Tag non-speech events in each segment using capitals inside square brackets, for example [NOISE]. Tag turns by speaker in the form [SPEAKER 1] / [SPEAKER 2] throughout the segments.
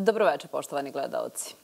[SPEAKER 1] Dobroveče, poštovani gledalci.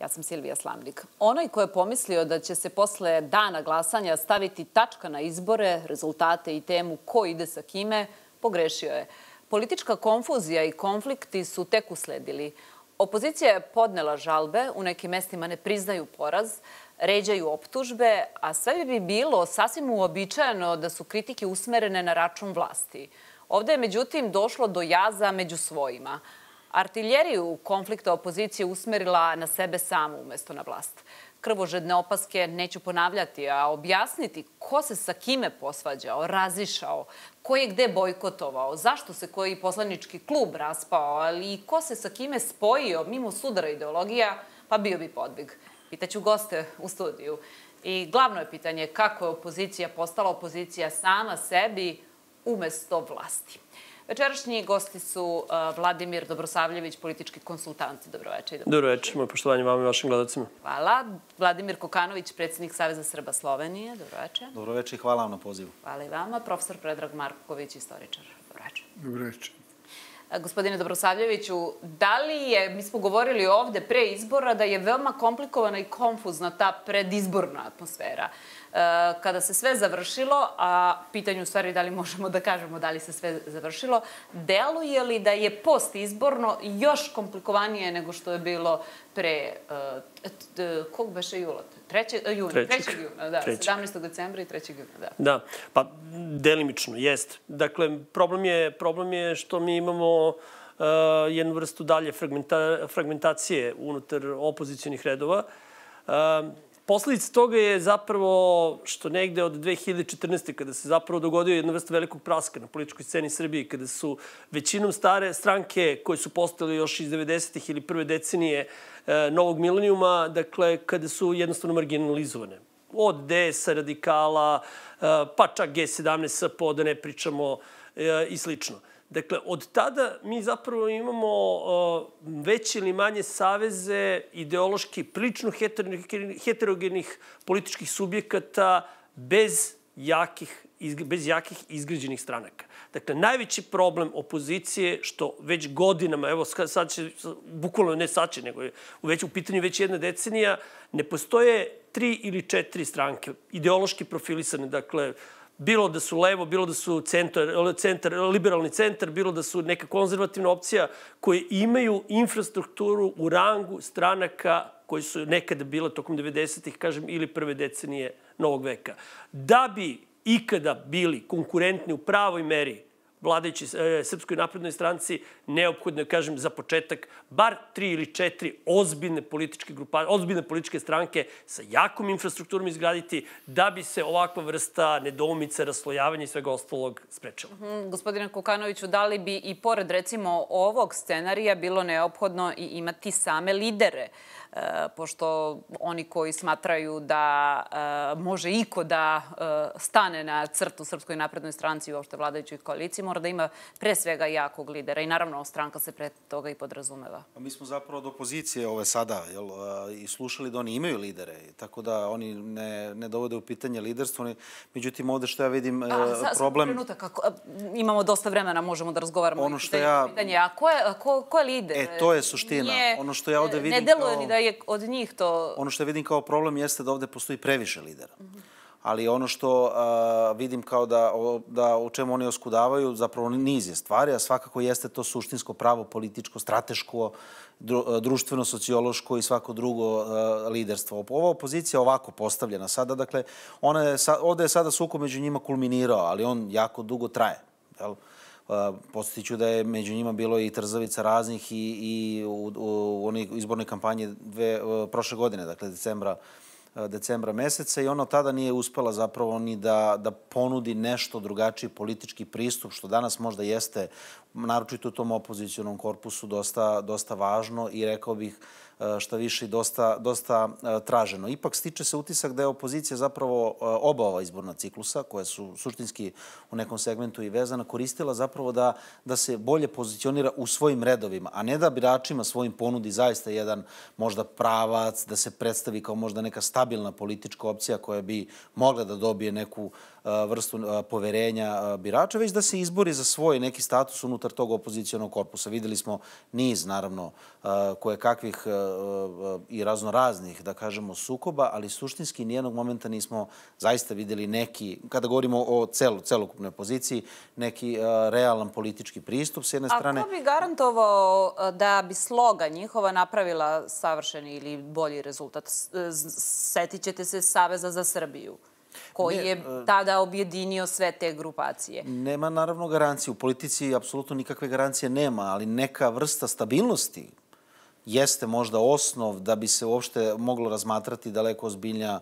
[SPEAKER 1] Ja sam Silvija Slamnik. Onaj ko je pomislio da će se posle dana glasanja staviti tačka na izbore, rezultate i temu ko ide sa kime, pogrešio je. Politička konfuzija i konflikti su tek usledili. Opozicija je podnela žalbe, u nekim mestima ne priznaju poraz, ređaju optužbe, a sve bi bilo sasvim uobičajeno da su kritike usmerene na račun vlasti. Ovde je međutim došlo do jaza među svojima – artiljeriju konflikta opozicije usmerila na sebe samu umesto na vlast. Krvožedne opaske neću ponavljati, a objasniti ko se sa kime posvađao, razišao, ko je gde bojkotovao, zašto se koji poslanički klub raspao, ali i ko se sa kime spojio mimo sudara ideologija, pa bio bi podbig. Pitaću goste u studiju. I glavno je pitanje kako je opozicija postala opozicija sama sebi umesto vlasti. Večerašnji gosti su uh, Vladimir Dobrosavljević, politički konsultant. Dobroveče.
[SPEAKER 2] Dobroveče, moje poštovanje vama i vašim gledacima.
[SPEAKER 1] Hvala. Vladimir Kokanović, predsednik Saveza Srba Slovenije. Dobroveče.
[SPEAKER 3] Dobroveče i hvala vam na pozivu.
[SPEAKER 1] Hvala i vama. Profesor Predrag Marković, istoričar. Dobroveče.
[SPEAKER 4] Dobroveče.
[SPEAKER 1] Gospodine Dobrosavljeviću, da li je, mi smo govorili ovde pre izbora, da je veoma komplikovana i konfuzna ta predizborna atmosfera. Kada se sve završilo, a pitanju u stvari da li možemo da kažemo da li se sve završilo, deluje li da je postizborno još komplikovanije nego što je bilo pre, uh, kog beše jula? 3. Uh, juna, 3. juna, da, 3. 17. decembra i 3. juna, da.
[SPEAKER 2] Da, pa delimično, jest. Dakle, problem je, problem je što mi imamo uh, jednu vrstu dalje fragmenta, fragmentacije unutar opozicijonih redova. Uh, Posledica toga je zapravo što negde od 2014. kada se zapravo dogodio jedna vrsta velikog praska na političkoj sceni Srbije, kada su većinom stare stranke koje su postale još iz 90. ili prve decenije e, novog milenijuma, dakle, kada su jednostavno marginalizovane. Od DS-a, radikala, e, pa čak G17, SPO, da ne pričamo e, i slično. Dakle, od tada mi zapravo imamo uh, veće ili manje saveze ideološki prilično heterogenih političkih subjekata bez jakih, bez jakih izgrađenih stranaka. Dakle, najveći problem opozicije, što već godinama, evo sad će, bukvalno ne sad će, nego je već u pitanju već jedna decenija, ne postoje tri ili četiri stranke, ideološki profilisane, dakle, uh, bilo da su levo, bilo da su centar, centar, liberalni centar, bilo da su neka konzervativna opcija koje imaju infrastrukturu u rangu stranaka koji su nekada bile tokom 90-ih, kažem, ili prve decenije novog veka. Da bi ikada bili konkurentni u pravoj meri vladajući e, Srpskoj naprednoj stranci, neophodno je, kažem, za početak, bar tri ili četiri ozbiljne političke grupa, ozbiljne političke stranke sa jakom infrastrukturom izgraditi da bi se ovakva vrsta nedoumice, raslojavanja i svega ostalog sprečila. Mm.
[SPEAKER 1] Gospodine Kukanoviću, da li bi i pored, recimo, ovog scenarija bilo neophodno i imati same lidere pošto oni koji smatraju da e, može iko da e, stane na crtu Srpskoj naprednoj stranci i uopšte vladajućoj koaliciji, mora da ima pre svega jakog lidera i naravno stranka se pre toga i podrazumeva.
[SPEAKER 3] Pa mi smo zapravo od opozicije ove sada jel, i slušali da oni imaju lidere, tako da oni ne, ne dovode u pitanje liderstvo. Međutim, ovde što ja vidim A, za, problem...
[SPEAKER 1] Trenutak, kako, imamo dosta vremena, možemo da razgovaramo ono što ja... pitanje. A ko je, ko, ko je lider?
[SPEAKER 3] E, to je suština. Nije, ono što ja ovde vidim
[SPEAKER 1] ne deluje kao... ni da je od njih to...
[SPEAKER 3] Ono što vidim kao problem jeste da ovde postoji previše lidera. Mm -hmm. Ali ono što uh, vidim kao da, o, da u čemu oni oskudavaju, zapravo niz je stvari, a svakako jeste to suštinsko pravo, političko, strateško, dru, društveno, sociološko i svako drugo uh, liderstvo. Ova opozicija ovako postavljena sada, dakle, ona je, ovde je sada suko među njima kulminirao, ali on jako dugo traje. Jel? Uh, Podsjetiću da je među njima bilo i trzavica raznih i, i u, u, u izbornoj kampanji dve, prošle godine, dakle decembra decembra meseca i ono tada nije uspela zapravo ni da, da ponudi nešto drugačiji politički pristup, što danas možda jeste, naročito u tom opozicijonom korpusu, dosta, dosta važno i rekao bih E, šta više dosta, dosta e, traženo. Ipak stiče se utisak da je opozicija zapravo e, oba ova izborna ciklusa, koja su suštinski u nekom segmentu i vezana, koristila zapravo da, da se bolje pozicionira u svojim redovima, a ne da biračima svojim ponudi zaista jedan možda pravac, da se predstavi kao možda neka stabilna politička opcija koja bi mogla da dobije neku vrstu poverenja birača, već da se izbori za svoj neki status unutar tog opozicijonog korpusa. Videli smo niz, naravno, koje kakvih i raznoraznih, da kažemo, sukoba, ali suštinski nijednog momenta nismo zaista videli neki, kada govorimo o celu, celokupnoj opoziciji, neki realan politički pristup s jedne strane.
[SPEAKER 1] A ko bi garantovao da bi sloga njihova napravila savršeni ili bolji rezultat? Setit ćete se Saveza za Srbiju koji ne, je e, tada objedinio sve te grupacije.
[SPEAKER 3] Nema naravno garancije. U politici apsolutno nikakve garancije nema, ali neka vrsta stabilnosti jeste možda osnov da bi se uopšte moglo razmatrati daleko ozbiljnija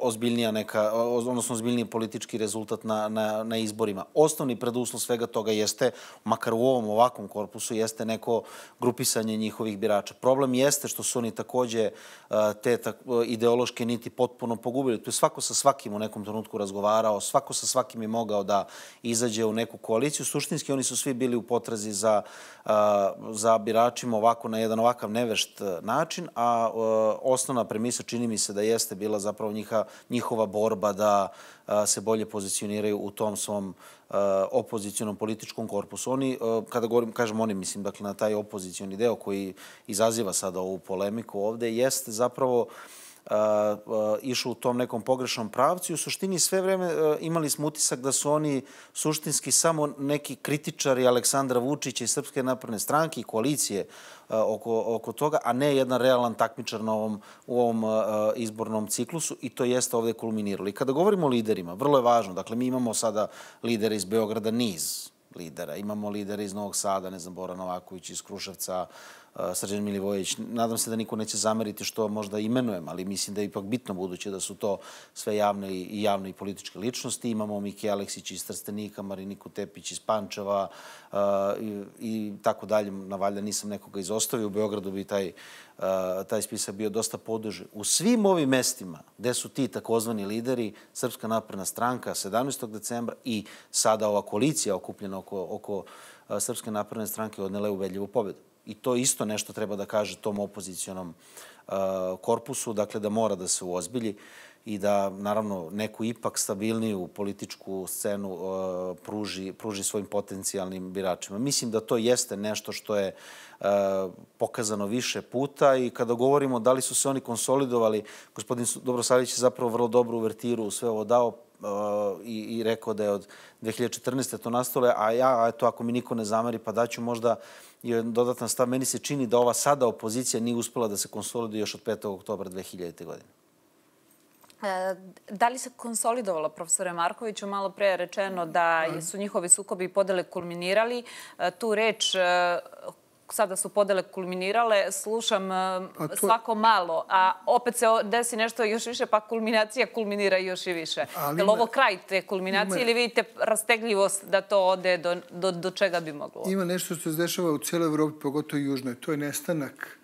[SPEAKER 3] ozbiljnija neka, odnosno ozbiljniji politički rezultat na, na, na izborima. Osnovni preduslov svega toga jeste, makar u ovom ovakvom korpusu, jeste neko grupisanje njihovih birača. Problem jeste što su oni takođe te tak, ideološke niti potpuno pogubili. Tu je svako sa svakim u nekom trenutku razgovarao, svako sa svakim je mogao da izađe u neku koaliciju. Suštinski oni su svi bili u potrazi za, za biračima ovako na jedan ovakav nevešt način, a osnovna premisa čini mi se da jeste bila zapravo njiha, njihova borba da se bolje pozicioniraju u tom svom opozicijonom političkom korpusu. Oni, kada govorim, kažem oni, mislim, dakle, na taj opozicijoni deo koji izaziva sada ovu polemiku ovde, jeste zapravo išao u tom nekom pogrešnom pravcu u suštini sve vreme imali smo utisak da su oni suštinski samo neki kritičari Aleksandra Vučića i Srpske napredne stranke i koalicije oko, oko toga, a ne jedan realan takmičar na ovom, u ovom izbornom ciklusu i to jeste ovde kulminiralo. I kada govorimo o liderima, vrlo je važno, dakle mi imamo sada lidere iz Beograda, niz lidera. Imamo lidere iz Novog Sada, ne znam, Bora Novaković iz Kruševca, Srđan Milivojević. Nadam se da niko neće zameriti što možda imenujem, ali mislim da je ipak bitno buduće da su to sve javne i javne i političke ličnosti. Imamo Miki Aleksić iz Trstenika, Mariniku Tepić iz Pančeva i, i tako dalje. Na valjda nisam nekoga izostavio. U Beogradu bi taj, taj spisak bio dosta poduži. U svim ovim mestima gde su ti takozvani lideri, Srpska napredna stranka 17. decembra i sada ova koalicija okupljena oko, oko Srpske napredne stranke odnele ubedljivu pobedu i to isto nešto treba da kaže tom opozicijonom uh, korpusu, dakle da mora da se uozbilji i da naravno neku ipak stabilniju političku scenu uh, pruži, pruži svojim potencijalnim biračima. Mislim da to jeste nešto što je uh, pokazano više puta i kada govorimo da li su se oni konsolidovali, gospodin Dobrosavljević je zapravo vrlo dobru uvertiru sve ovo dao, i, i rekao da je od 2014. to nastalo, a ja, eto, ako mi niko ne zameri, pa daću možda i dodatan stav. Meni se čini da ova sada opozicija nije uspela da se konsoliduje još od 5. oktobra 2000. godine.
[SPEAKER 1] E, da li se konsolidovala, profesore Markoviću? Malo pre je rečeno da su njihovi sukobi i podele kulminirali. E, tu reč e, sada su podele kulminirale, slušam to... svako malo, a opet se desi nešto još više, pa kulminacija kulminira još i više. Ali je li ovo kraj te kulminacije ima... ili vidite rastegljivost da to ode do, do, do čega bi moglo?
[SPEAKER 4] Ima nešto što se dešava u cijeloj Evropi, pogotovo južnoj. To je nestanak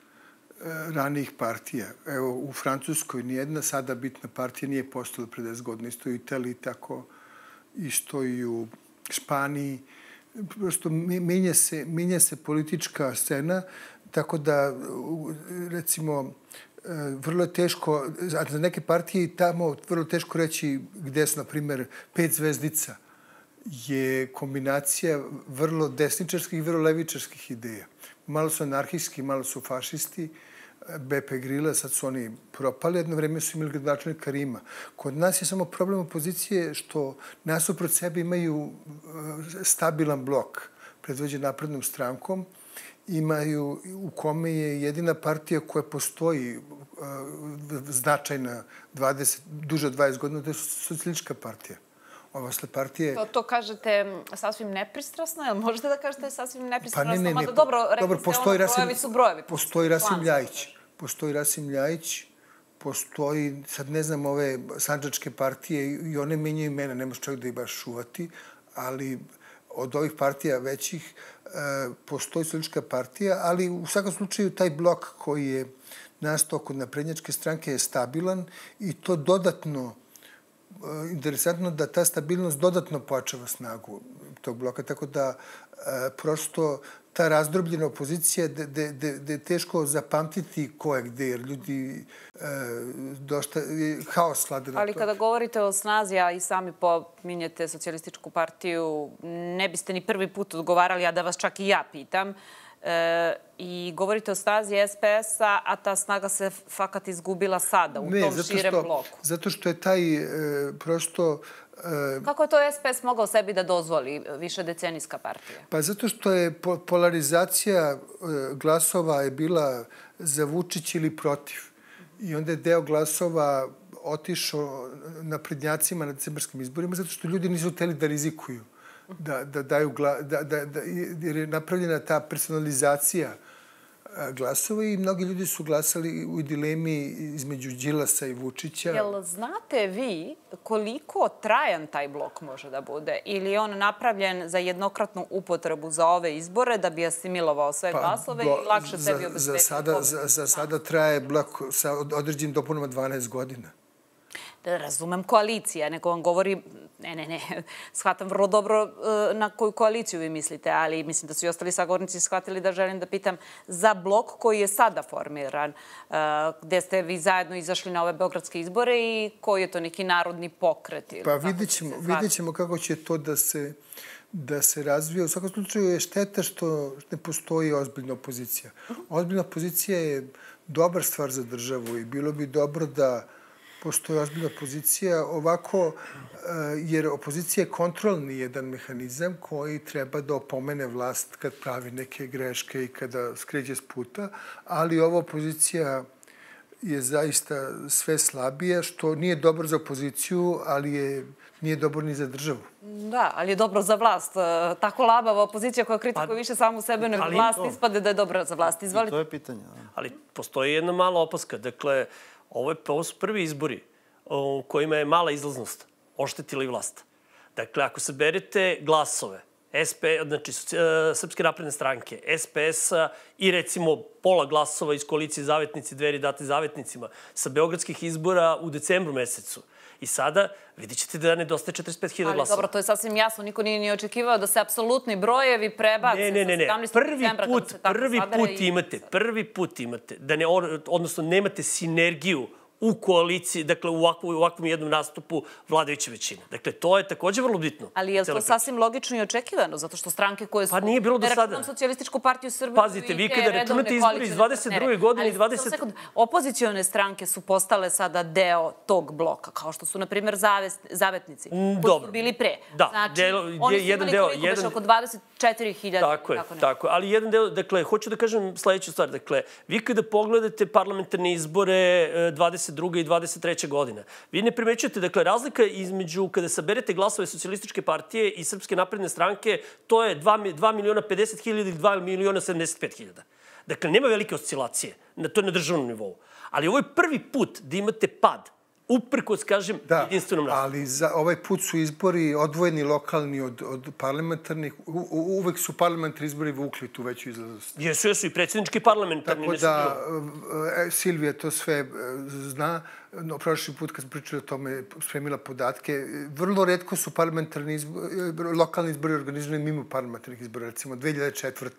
[SPEAKER 4] e, ranijih partija. Evo, u Francuskoj nijedna sada bitna partija nije postala pre 10 godina. Isto i u Italiji tako, isto i u Španiji prosto menja se, menja se politička scena, tako da, recimo, e, vrlo je teško, za neke partije tamo vrlo teško reći gde su, na primer, pet zvezdica je kombinacija vrlo desničarskih i vrlo levičarskih ideja. Malo su anarhijski, malo su fašisti, BP Grila, sad su oni propali, jedno vreme su imali gradonačelnika Karima. Kod nas je samo problem opozicije što nasuprot sebe imaju e, stabilan blok predvođen naprednom strankom, imaju, u kome je jedina partija koja postoji uh, značajna 20, duže od 20 godina, to je socijalička partija. Sve partije...
[SPEAKER 1] To, to kažete sasvim nepristrasno, ili možete da kažete sasvim nepristrasno? Pa ne, ne, ne. dobro, dobro postoji ono, brojevi su brojevi.
[SPEAKER 4] Postoji Rasim Ljajić postoji Rasim Ljajić, postoji, sad ne znam, ove sanđačke partije i one menjaju imena, ne može čovjek da ih baš šuvati, ali od ovih partija većih e, postoji Solička partija, ali u svakom slučaju taj blok koji je nastao kod naprednjačke stranke je stabilan i to dodatno interesantno da ta stabilnost dodatno pojačava snagu tog bloka, tako da e, prosto ta razdrobljena opozicija da je teško zapamtiti ko je gde, jer ljudi e, dosta, je haos vlada na
[SPEAKER 1] Ali
[SPEAKER 4] to.
[SPEAKER 1] kada govorite o snazi, a i sami pominjete socijalističku partiju, ne biste ni prvi put odgovarali, a da vas čak i ja pitam, e, i govorite o snazi SPS-a, a ta snaga se fakat izgubila sada u
[SPEAKER 4] ne,
[SPEAKER 1] tom
[SPEAKER 4] zato
[SPEAKER 1] širem
[SPEAKER 4] što,
[SPEAKER 1] bloku.
[SPEAKER 4] Zato što je taj e, prosto
[SPEAKER 1] Kako je to SPS mogao sebi da dozvoli više decenijska partija?
[SPEAKER 4] Pa zato što je po, polarizacija e, glasova je bila za Vučić ili protiv. I onda je deo glasova otišao na prednjacima na decembarskim izborima zato što ljudi nisu hteli da rizikuju. Da, da daju gla, da, da, da, jer je napravljena ta personalizacija a, glasova i mnogi ljudi su glasali u dilemi između Đilasa i Vučića.
[SPEAKER 1] Jel znate vi koliko trajan taj blok može da bude? Ili je on napravljen za jednokratnu upotrebu za ove izbore da bi asimilovao sve pa, glasove
[SPEAKER 4] blo,
[SPEAKER 1] i lakše
[SPEAKER 4] za,
[SPEAKER 1] sebi obezbedio
[SPEAKER 4] za sada, za, za sada traje blok sa određenim dopunama 12 godina
[SPEAKER 1] razumem koalicija, nego vam govori, ne, ne, ne, [LAUGHS] shvatam vrlo dobro e, na koju koaliciju vi mislite, ali mislim da su i ostali sagovornici shvatili da želim da pitam za blok koji je sada formiran, e, gde ste vi zajedno izašli na ove beogradske izbore i koji je to neki narodni pokret? Ili
[SPEAKER 4] pa vidjet ćemo, vidjet ćemo kako će to da se da se razvija. U svakom slučaju je šteta što ne postoji ozbiljna opozicija. Ozbiljna opozicija je dobar stvar za državu i bilo bi dobro da postoji ozbiljna opozicija. Ovako, jer opozicija je kontrolni jedan mehanizam koji treba da opomene vlast kad pravi neke greške i kada skređe s puta, ali ova opozicija je zaista sve slabija, što nije dobro za opoziciju, ali je nije dobro ni za državu.
[SPEAKER 1] Da, ali je dobro za vlast. Tako labava opozicija koja kritikuje pa, više samu sebe nego vlast, to. ispade da je dobra za vlast. Izvolite.
[SPEAKER 3] I to je pitanje. Da.
[SPEAKER 2] Ali postoji jedna mala opaska. Dakle, ovo, je, ovo su prvi izbori u kojima je mala izlaznost oštetila i vlast. Dakle, ako saberete glasove, SP, znači e, Srpske napredne stranke, SPS-a i recimo pola glasova iz koalicije Zavetnici, dveri date Zavetnicima sa beogradskih izbora u decembru mesecu. I sada vidit ćete da nedostaje 45.000 glasova.
[SPEAKER 1] Ali dobro, to je sasvim jasno. Niko nije ni očekivao da se apsolutni brojevi prebace
[SPEAKER 2] ne, ne, ne, ne. Prvi put, prvi put imate, prvi put imate, da ne, odnosno nemate sinergiju u koaliciji, dakle u ovakvom, u ovakvom jednom nastupu vladajuće većine. Dakle, to je takođe vrlo bitno.
[SPEAKER 1] Ali je to sasvim logično i očekivano, zato što stranke koje su...
[SPEAKER 2] Pa nije bilo do sada.
[SPEAKER 1] socijalističku partiju Srbije
[SPEAKER 2] Pazite, vi kada računate izbori iz 22. godine i 20...
[SPEAKER 1] Sekund, opozicione stranke su postale sada deo tog bloka, kao što su, na primjer, zavetnici, mm, koji su bili pre.
[SPEAKER 2] Da,
[SPEAKER 1] znači,
[SPEAKER 2] delo,
[SPEAKER 1] oni su
[SPEAKER 2] jedan
[SPEAKER 1] imali
[SPEAKER 2] deo,
[SPEAKER 1] koliko jedan... oko 24.000.
[SPEAKER 2] Tako je, tako, tako Ali jedan deo, dakle, hoću da kažem sledeću stvar. Dakle, vi kada pogledate parlamentarne izbore 22. i 23. godina, vi ne primećujete, dakle, razlika između kada saberete glasove socijalističke partije i Srpske napredne stranke, to je 2, 2 miliona 50 hiljada i 2 miliona 75 hiljada. Dakle, nema velike oscilacije, na, to je na državnom nivou. Ali ovo je prvi put da imate pad uprkos, kažem, da, jedinstvenom nastupu.
[SPEAKER 4] ali za ovaj put su izbori odvojeni lokalni od, od parlamentarnih. U, u, uvek su parlamentarni izbori vukli tu veću izlaznost.
[SPEAKER 2] Jesu, jesu i predsjednički parlamentarni.
[SPEAKER 4] Tako da, e, Silvija to sve e, zna. No, prošli put kad smo pričali o tome, spremila podatke. Vrlo redko su parlamentarni izbori, lokalni izbori organizovani mimo parlamentarnih izbora, recimo 2004.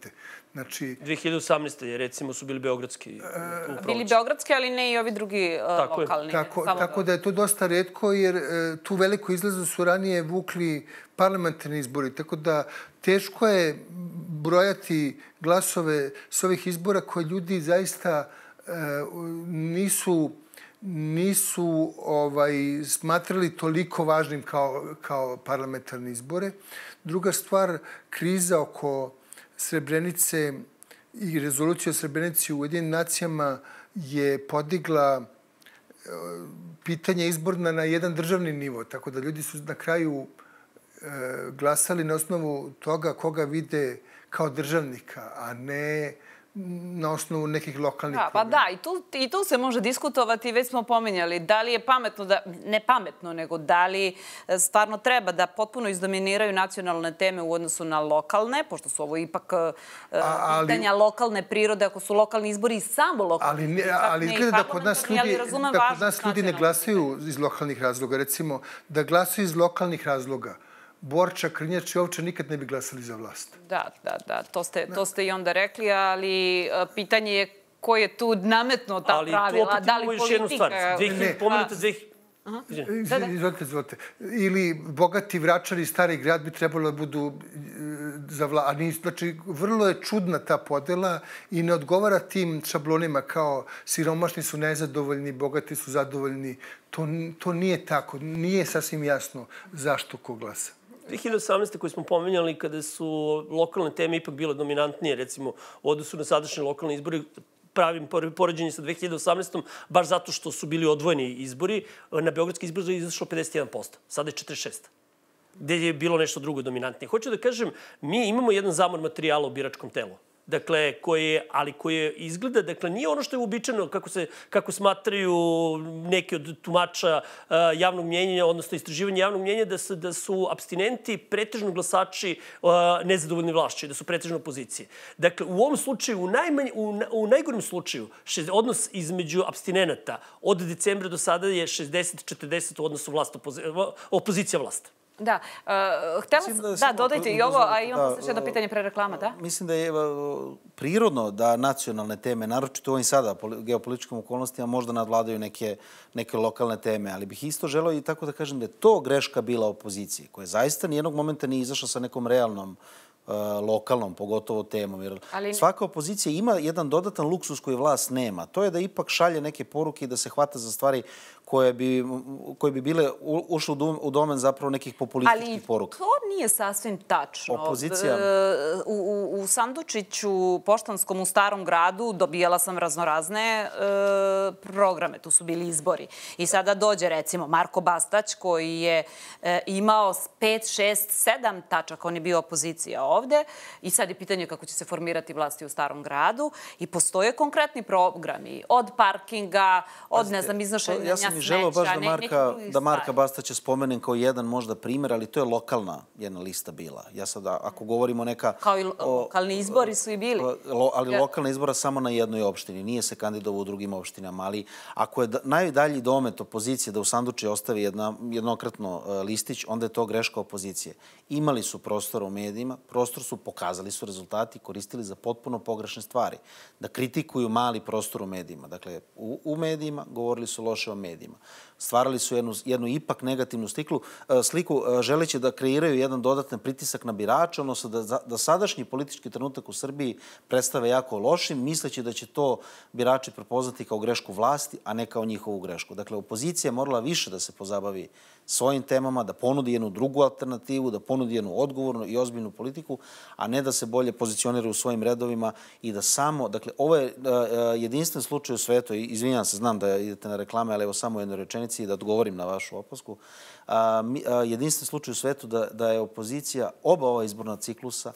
[SPEAKER 2] Znači... 2018. je, recimo, su bili beogradski.
[SPEAKER 1] E, bili beogradski, ali ne i ovi drugi uh, tako lokalni.
[SPEAKER 4] Je. Tako, tako da je to dosta redko, jer uh, tu veliko izlazu su ranije vukli parlamentarni izbori. Tako da teško je brojati glasove s ovih izbora koje ljudi zaista uh, nisu nisu ovaj, smatrali toliko važnim kao, kao parlamentarne izbore. Druga stvar, kriza oko Srebrenice i rezolucija o Srebrenici u Ujedinim nacijama je podigla e, pitanje izborna na jedan državni nivo, tako da ljudi su na kraju e, glasali na osnovu toga koga vide kao državnika, a ne na osnovu nekih lokalnih
[SPEAKER 1] da, Pa da, i tu, i tu se može diskutovati, već smo pominjali, da li je pametno, da, ne pametno, nego da li e, stvarno treba da potpuno izdominiraju nacionalne teme u odnosu na lokalne, pošto su ovo ipak e, A, ali, pitanja lokalne prirode, ako su lokalni izbori samo lokalni.
[SPEAKER 4] Ali, ne, ali izgleda da kod nas ljudi, da kod nas ljudi ne glasaju iz lokalnih razloga. Recimo, da glasaju iz lokalnih razloga Borča, Krnjač i Ovča nikad ne bi glasali za vlast.
[SPEAKER 1] Da, da, da, to ste, to ste i onda rekli, ali e, pitanje je ko je tu nametno ta
[SPEAKER 2] Ali
[SPEAKER 1] pravila.
[SPEAKER 2] tu opet
[SPEAKER 1] da li
[SPEAKER 2] još jednu
[SPEAKER 1] politika...
[SPEAKER 2] stvar. 2000,
[SPEAKER 4] Ne.
[SPEAKER 2] pomenuta 2000...
[SPEAKER 1] Da, da.
[SPEAKER 4] Izvolite, izvolite. Ili bogati vračari i stari grad bi trebalo da budu e, za vla... A nis, znači, vrlo je čudna ta podela i ne odgovara tim šablonima kao siromašni su nezadovoljni, bogati su zadovoljni. To, to nije tako. Nije sasvim jasno zašto ko glasa.
[SPEAKER 2] 2018. koji smo pomenjali kada su lokalne teme ipak bile dominantnije, recimo u odnosu na sadašnje lokalne izbore, pravim poređenje sa 2018. baš zato što su bili odvojeni izbori, na Beogradski izbor je izašlo 51%, sada je 46% gde je bilo nešto drugo dominantnije. Hoću da kažem, mi imamo jedan zamor materijala u biračkom telu dakle, koje, ali koje izgleda, dakle, nije ono što je uobičajeno kako, se, kako smatraju neki od tumača uh, javnog mnjenja, odnosno istraživanja javnog mnjenja, da su, da su abstinenti pretežno glasači uh, nezadovoljni vlašći, da su pretežno opozicije. Dakle, u ovom slučaju, u, najmanj, u, u najgorem slučaju, šest, odnos između abstinenata od decembra do sada je 60-40 u odnosu vlast opozi, opozicija vlast.
[SPEAKER 1] Da, uh, htela sam, da, da dodajte i ovo, a imam da, još jedno pitanje pre reklama, da?
[SPEAKER 3] Mislim da je prirodno da nacionalne teme, naročito u ovim sada geopolitičkim okolnostima, možda nadvladaju neke, neke lokalne teme, ali bih isto želeo i tako da kažem da je to greška bila opozicije, koja zaista nijednog momenta nije izašla sa nekom realnom lokalnom, pogotovo temom. Jer Ali... svaka opozicija ima jedan dodatan luksus koji vlast nema. To je da ipak šalje neke poruke i da se hvata za stvari koje bi, koje bi bile ušle u domen zapravo nekih populističkih poruka.
[SPEAKER 1] Ali to nije sasvim tačno.
[SPEAKER 3] Opozicija?
[SPEAKER 1] U, u, u Sandučiću, poštanskom u starom gradu, dobijala sam raznorazne e, programe. Tu su bili izbori. I sada dođe, recimo, Marko Bastać, koji je e, imao 5, 6, 7 tačaka. On je bio opozicija ovde. I sad je pitanje kako će se formirati vlasti u starom gradu. I postoje konkretni programi. Od parkinga, od, Pazite, ne znam, iznošenja
[SPEAKER 3] ja sam i želeo baš da Marka, da Marka Bastaća spomenem kao jedan možda primer, ali to je lokalna jedna lista bila. Ja sad, ako govorimo neka...
[SPEAKER 1] Kao i lokalni izbori su i bili.
[SPEAKER 3] Lo, ali ja. lokalna izbora samo na jednoj opštini, nije se kandidovao u drugim opštinama, ali ako je da, najdalji domet opozicije da u sanduči ostavi jedna, jednokratno uh, listić, onda je to greška opozicije. Imali su prostor u medijima, prostor su pokazali su rezultati, koristili za potpuno pogrešne stvari. Da kritikuju mali prostor u medijima. Dakle, u, u medijima govorili su loše o medijima medijima. Stvarali su jednu, jednu ipak negativnu stiklu, e, sliku, e, želeći da kreiraju jedan dodatan pritisak na birača, odnosno da, da sadašnji politički trenutak u Srbiji predstave jako lošim, misleći da će to birači prepoznati kao grešku vlasti, a ne kao njihovu grešku. Dakle, opozicija je morala više da se pozabavi svojim temama, da ponudi jednu drugu alternativu, da ponudi jednu odgovornu i ozbiljnu politiku, a ne da se bolje pozicionira u svojim redovima i da samo, dakle, ovo je uh, jedinstven slučaj u svetu, i izvinjam se, znam da idete na reklame, ali evo samo u jednoj rečenici da odgovorim na vašu opasku, jedinstven slučaj u svetu da, da je opozicija oba ova izborna ciklusa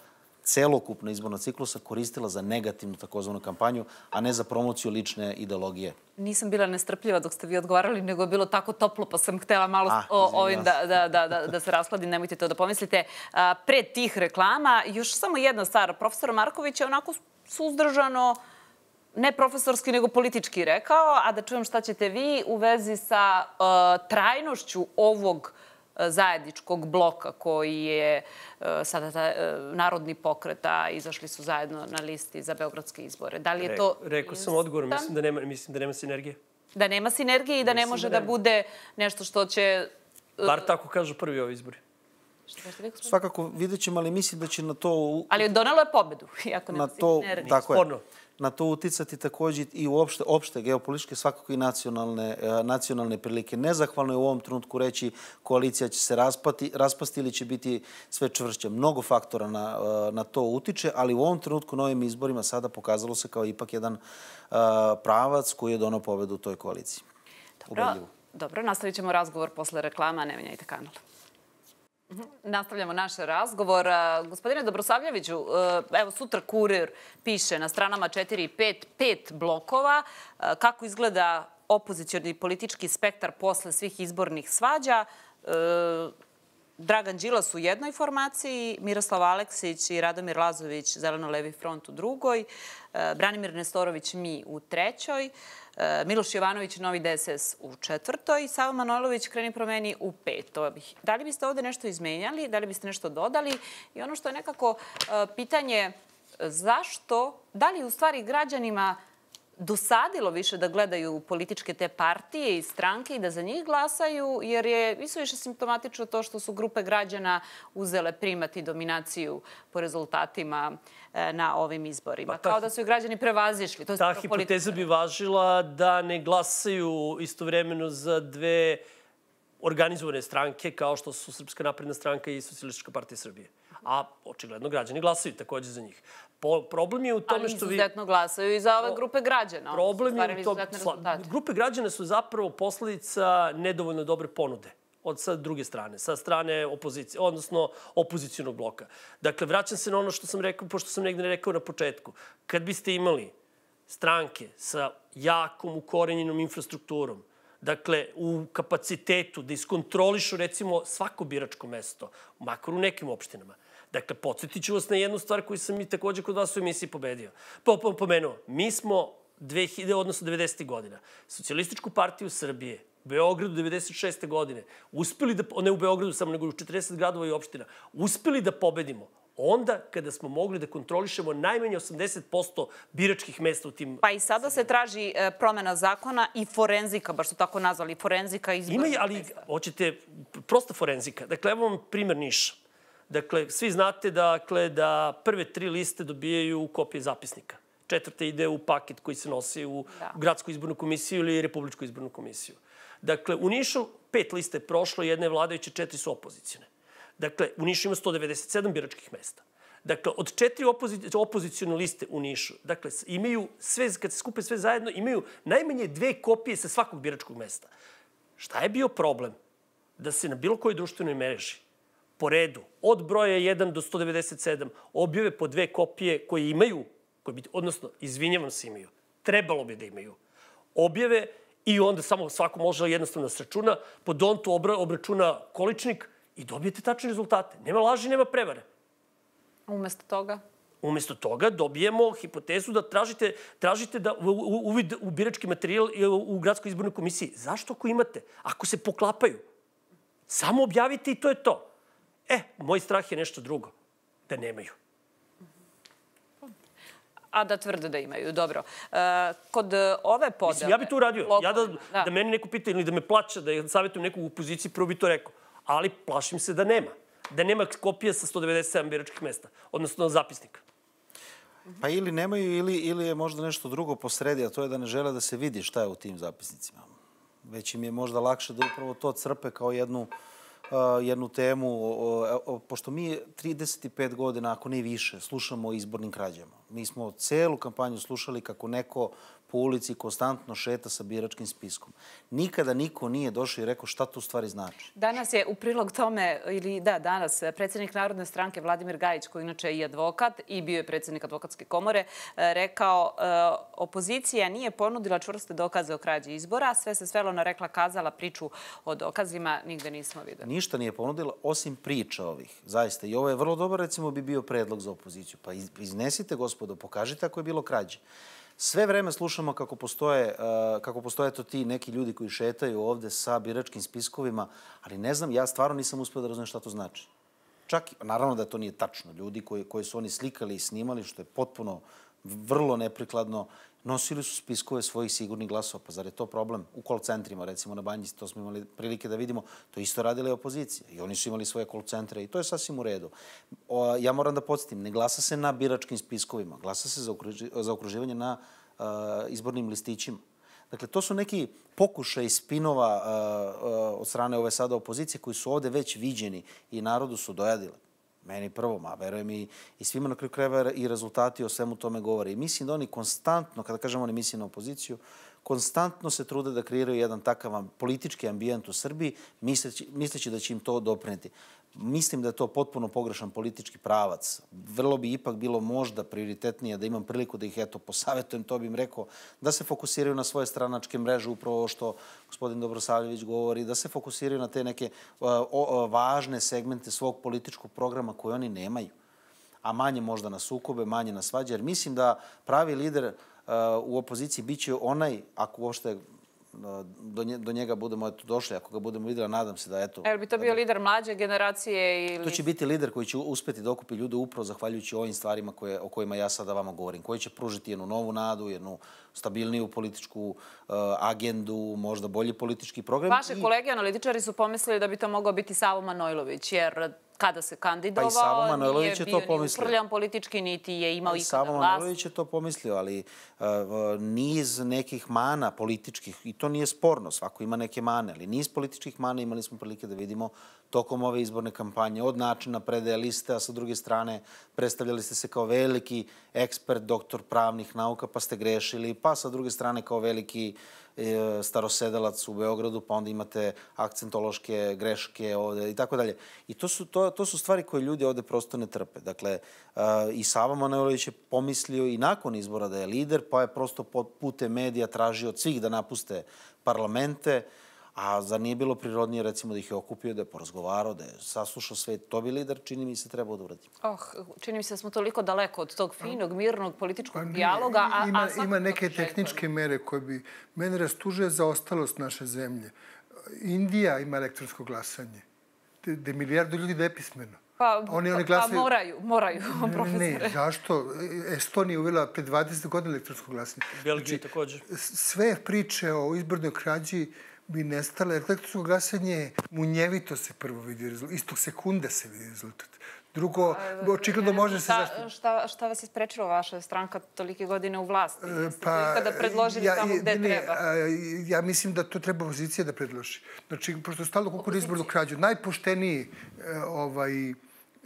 [SPEAKER 3] celokupna izborna ciklusa koristila za negativnu takozvanu kampanju, a ne za promociju lične ideologije.
[SPEAKER 1] Nisam bila nestrpljiva dok ste vi odgovarali, nego je bilo tako toplo, pa sam htela malo ah, o, ovim da, da, da, da, da se raskladim, nemojte to da pomislite. A, pre tih reklama, još samo jedna stvar, profesor Marković je onako suzdržano, ne profesorski, nego politički rekao, a da čujem šta ćete vi u vezi sa uh, trajnošću ovog zajedničkog bloka koji je e, sada ta, e, narodni pokreta, izašli su zajedno na listi za beogradske izbore. Da li je to...
[SPEAKER 2] Rekao sam odgovor, mislim da nema, mislim da nema sinergije.
[SPEAKER 1] Da nema sinergije i da ne može da, da bude nešto što će...
[SPEAKER 2] E, Bar tako kažu prvi ovi izbori.
[SPEAKER 3] Svakako vidjet ćemo, ali mislim da će na to...
[SPEAKER 1] Ali donelo je pobedu, [LAUGHS] iako nema
[SPEAKER 3] na to,
[SPEAKER 1] sinergije.
[SPEAKER 3] Tako je na to uticati takođe i uopšte opšte geopolitičke, svakako i nacionalne, e, nacionalne prilike. Nezahvalno je u ovom trenutku reći koalicija će se raspati, raspasti ili će biti sve čvršća. Mnogo faktora na, e, na to utiče, ali u ovom trenutku novim izborima sada pokazalo se kao ipak jedan e, pravac koji je donao pobedu u toj koaliciji.
[SPEAKER 1] Dobro, dobro nastavit ćemo razgovor posle reklama, ne menjajte kanal. Mhm. Nastavljamo naš razgovor. Gospodine Dobrosavljeviću, e, evo sutra Kurir piše na stranama 4 i 5, pet blokova. E, kako izgleda opozicioni politički spektar posle svih izbornih svađa? Dragan Đilas u jednoj formaciji, Miroslav Aleksić i Radomir Lazović, Zeleno-levi front u drugoj, e, Branimir Nestorović mi u trećoj, e, Miloš Jovanović Novi DSS u četvrtoj, Savo Manojlović Kreni promeni u petoj. Da li biste ovde nešto izmenjali, da li biste nešto dodali? I ono što je nekako e, pitanje zašto, da li u stvari građanima dosadilo više da gledaju političke te partije i stranke i da za njih glasaju, jer je isto više simptomatično to što su grupe građana uzele primati dominaciju po rezultatima e, na ovim izborima. Pa ta, Kao da su građani prevazišli.
[SPEAKER 2] To ta hipoteza bi važila da ne glasaju istovremeno za dve organizovane stranke kao što su Srpska napredna stranka i Socijalistička partija Srbije. A očigledno građani glasaju takođe za njih. Po, problem je u tome
[SPEAKER 1] što vi... Ali izuzetno glasaju i za ove grupe građana.
[SPEAKER 2] Problem je u tome... Grupe građana su zapravo posledica nedovoljno dobre ponude od sa druge strane, sa strane opozicije, odnosno opozicijonog bloka. Dakle, vraćam se na ono što sam rekao, pošto sam negde rekao na početku. Kad biste imali stranke sa jakom ukorenjenom infrastrukturom, dakle, u kapacitetu da iskontrolišu, recimo, svako biračko mesto, makar u nekim opštinama, Dakle, podsjetit ću vas na jednu stvar koju sam i takođe kod vas u emisiji pobedio. Po, po, pomenuo, mi smo 2000, odnosno 90. godina, Socijalističku partiju Srbije, u Beogradu 96. godine, uspeli da, ne u Beogradu samo, nego u 40 gradova i opština, uspeli da pobedimo onda kada smo mogli da kontrolišemo najmanje 80% biračkih mesta u tim...
[SPEAKER 1] Pa i sada se traži e, promena zakona i forenzika, baš su tako nazvali, forenzika izbornih
[SPEAKER 2] Ima, ali mesta. hoćete prosta forenzika. Dakle, evo vam primer Niša. Dakle, svi znate dakle, da prve tri liste dobijaju kopije zapisnika. Četvrta ide u paket koji se nosi u da. gradsku izbornu komisiju ili republičku izbornu komisiju. Dakle, u Nišu pet liste je prošlo, jedna je vladajuća, četiri su opozicijne. Dakle, u Nišu ima 197 biračkih mesta. Dakle, od četiri opozici, opozicijone liste u Nišu, dakle, imaju sve, kad se skupe sve zajedno, imaju najmanje dve kopije sa svakog biračkog mesta. Šta je bio problem? Da se na bilo kojoj društvenoj mreži po redu, od broja 1 do 197, objave po dve kopije koje imaju, koje bi, odnosno, izvinjavam se imaju, trebalo bi da imaju, objave i onda samo svako može jednostavno da sračuna, po dontu obra, obračuna količnik i dobijete tačne rezultate. Nema laži, nema prevare.
[SPEAKER 1] Umesto toga?
[SPEAKER 2] Umesto toga dobijemo hipotezu da tražite, tražite da uvid u birački materijal u gradskoj izbornoj komisiji. Zašto ako imate? Ako se poklapaju. Samo objavite i to je to. E, moj strah je nešto drugo. Da nemaju.
[SPEAKER 1] A da tvrde da imaju, dobro. E, kod ove podele... Mislim,
[SPEAKER 2] ja bi to uradio. Lokalne, ja da, da. da meni neko pita ili da me plaća, da savjetujem nekog u poziciji, prvo bi to rekao. Ali plašim se da nema. Da nema kopija sa 197 biračkih mesta, odnosno zapisnika.
[SPEAKER 3] Pa ili nemaju, ili, ili je možda nešto drugo posredi, a to je da ne žele da se vidi šta je u tim zapisnicima. Već im je možda lakše da upravo to crpe kao jednu jednu temu, pošto mi 35 godina, ako ne više, slušamo o izbornim krađama. Mi smo celu kampanju slušali kako neko po ulici konstantno šeta sa biračkim spiskom. Nikada niko nije došao i rekao šta to u stvari znači.
[SPEAKER 1] Danas je u prilog tome, ili da, danas, predsednik Narodne stranke Vladimir Gajić, koji inače je i advokat i bio je predsednik advokatske komore, e, rekao e, opozicija nije ponudila čvrste dokaze o krađi izbora, sve se svelo na rekla kazala priču o dokazima, nigde nismo videli.
[SPEAKER 3] Ništa nije ponudila, osim priča ovih, zaista. I ovo je vrlo dobar, recimo, bi bio predlog za opoziciju. Pa iznesite, gospodo, pokažite ako je bilo krađe. Sve vreme slušamo kako postoje, uh, kako postoje to ti neki ljudi koji šetaju ovde sa biračkim spiskovima, ali ne znam, ja stvarno nisam uspio da razumem šta to znači. Čak, naravno da to nije tačno. Ljudi koji, koji su oni slikali i snimali, što je potpuno vrlo neprikladno, nosili su spiskove svojih sigurnih glasova. Pa zar je to problem? U call centrima, recimo na Banjici, to smo imali prilike da vidimo, to isto radila i opozicija. I oni su imali svoje call centre i to je sasvim u redu. O, ja moram da podsjetim, ne glasa se na biračkim spiskovima, glasa se za, okruži, za okruživanje na uh, izbornim listićima. Dakle, to su neki pokušaj spinova uh, uh, od strane ove sada opozicije koji su ovde već viđeni i narodu su dojadile. Meni prvo, ma verujem i, i svima na kraju krajeva i rezultati o svemu tome govore. I mislim da oni konstantno, kada kažemo oni misli na opoziciju, konstantno se trude da kreiraju jedan takav politički ambijent u Srbiji, misleći, misleći da će im to doprineti. Mislim da je to potpuno pogrešan politički pravac. Vrlo bi ipak bilo možda prioritetnije da imam priliku da ih eto posavetujem, to bih im rekao, da se fokusiraju na svoje stranačke mreže, upravo što gospodin Dobrosavljević govori, da se fokusiraju na te neke uh, o, važne segmente svog političkog programa koje oni nemaju a manje možda na sukobe, manje na svađe, jer mislim da pravi lider uh, u opoziciji biće onaj, ako uopšte do, nje, do njega budemo eto, došli, ako ga budemo videli, nadam se da eto...
[SPEAKER 1] Jel bi to bio lider mlađe generacije ili...
[SPEAKER 3] To će biti lider koji će uspeti da okupi ljude upravo zahvaljujući ovim stvarima koje, o kojima ja sada vama govorim, koji će pružiti jednu novu nadu, jednu stabilniju političku uh, agendu, možda bolji politički program.
[SPEAKER 1] Vaše i... kolege analitičari su pomislili da bi to mogao biti Savo Manojlović, jer kada se kandidovao,
[SPEAKER 3] pa nije
[SPEAKER 1] bio to ni uprljan politički, niti je imao pa ikada vlast. Savo
[SPEAKER 3] Manojlović je to pomislio, ali uh, niz nekih mana političkih, i to nije sporno, svako ima neke mane, ali niz političkih mana imali smo prilike da vidimo tokom ove izborne kampanje, od načina predaje liste, a sa druge strane predstavljali ste se kao veliki ekspert, doktor pravnih nauka, pa ste grešili, pa sa druge strane kao veliki e, starosedelac u Beogradu, pa onda imate akcentološke greške ovde i tako dalje. I to su, to, to su stvari koje ljudi ovde prosto ne trpe. Dakle, uh, i Sava Manojlović je pomislio i nakon izbora da je lider, pa je prosto putem medija tražio od svih da napuste parlamente, A zar nije bilo prirodnije, recimo, da ih je okupio, da je porazgovarao, da je saslušao sve? To bi lider, čini mi se, trebao da uradi.
[SPEAKER 1] Oh, čini mi se da smo toliko daleko od tog finog, mirnog političkog pa, dijaloga. A,
[SPEAKER 4] ima, a ima neke tehničke mere koje bi... Mene rastužuje za ostalost naše zemlje. Indija ima elektronsko glasanje, gde milijardu ljudi da je pismeno.
[SPEAKER 1] Pa, oni, oni glasaju... pa moraju, moraju, profesore.
[SPEAKER 4] Ne, zašto? Estonija uvela pre 20 godina elektronsko glasanje.
[SPEAKER 2] Belgija znači, takođe.
[SPEAKER 4] Sve priče o izbornoj krađi bi nestale. Elektronsko glasanje munjevito se prvo vidi rezultat. Istog sekunde se vidi rezultat. Drugo, očigledno može se
[SPEAKER 1] zaštiti. Šta, šta vas je sprečilo vaša stranka tolike godine u vlasti? E, Jeste pa, kada predložili ja, tamo gde ne, treba?
[SPEAKER 4] Ja mislim da to treba opozicija da predloži. Znači, prosto stalo kako izbornu krađu. Najpošteniji e, ovaj,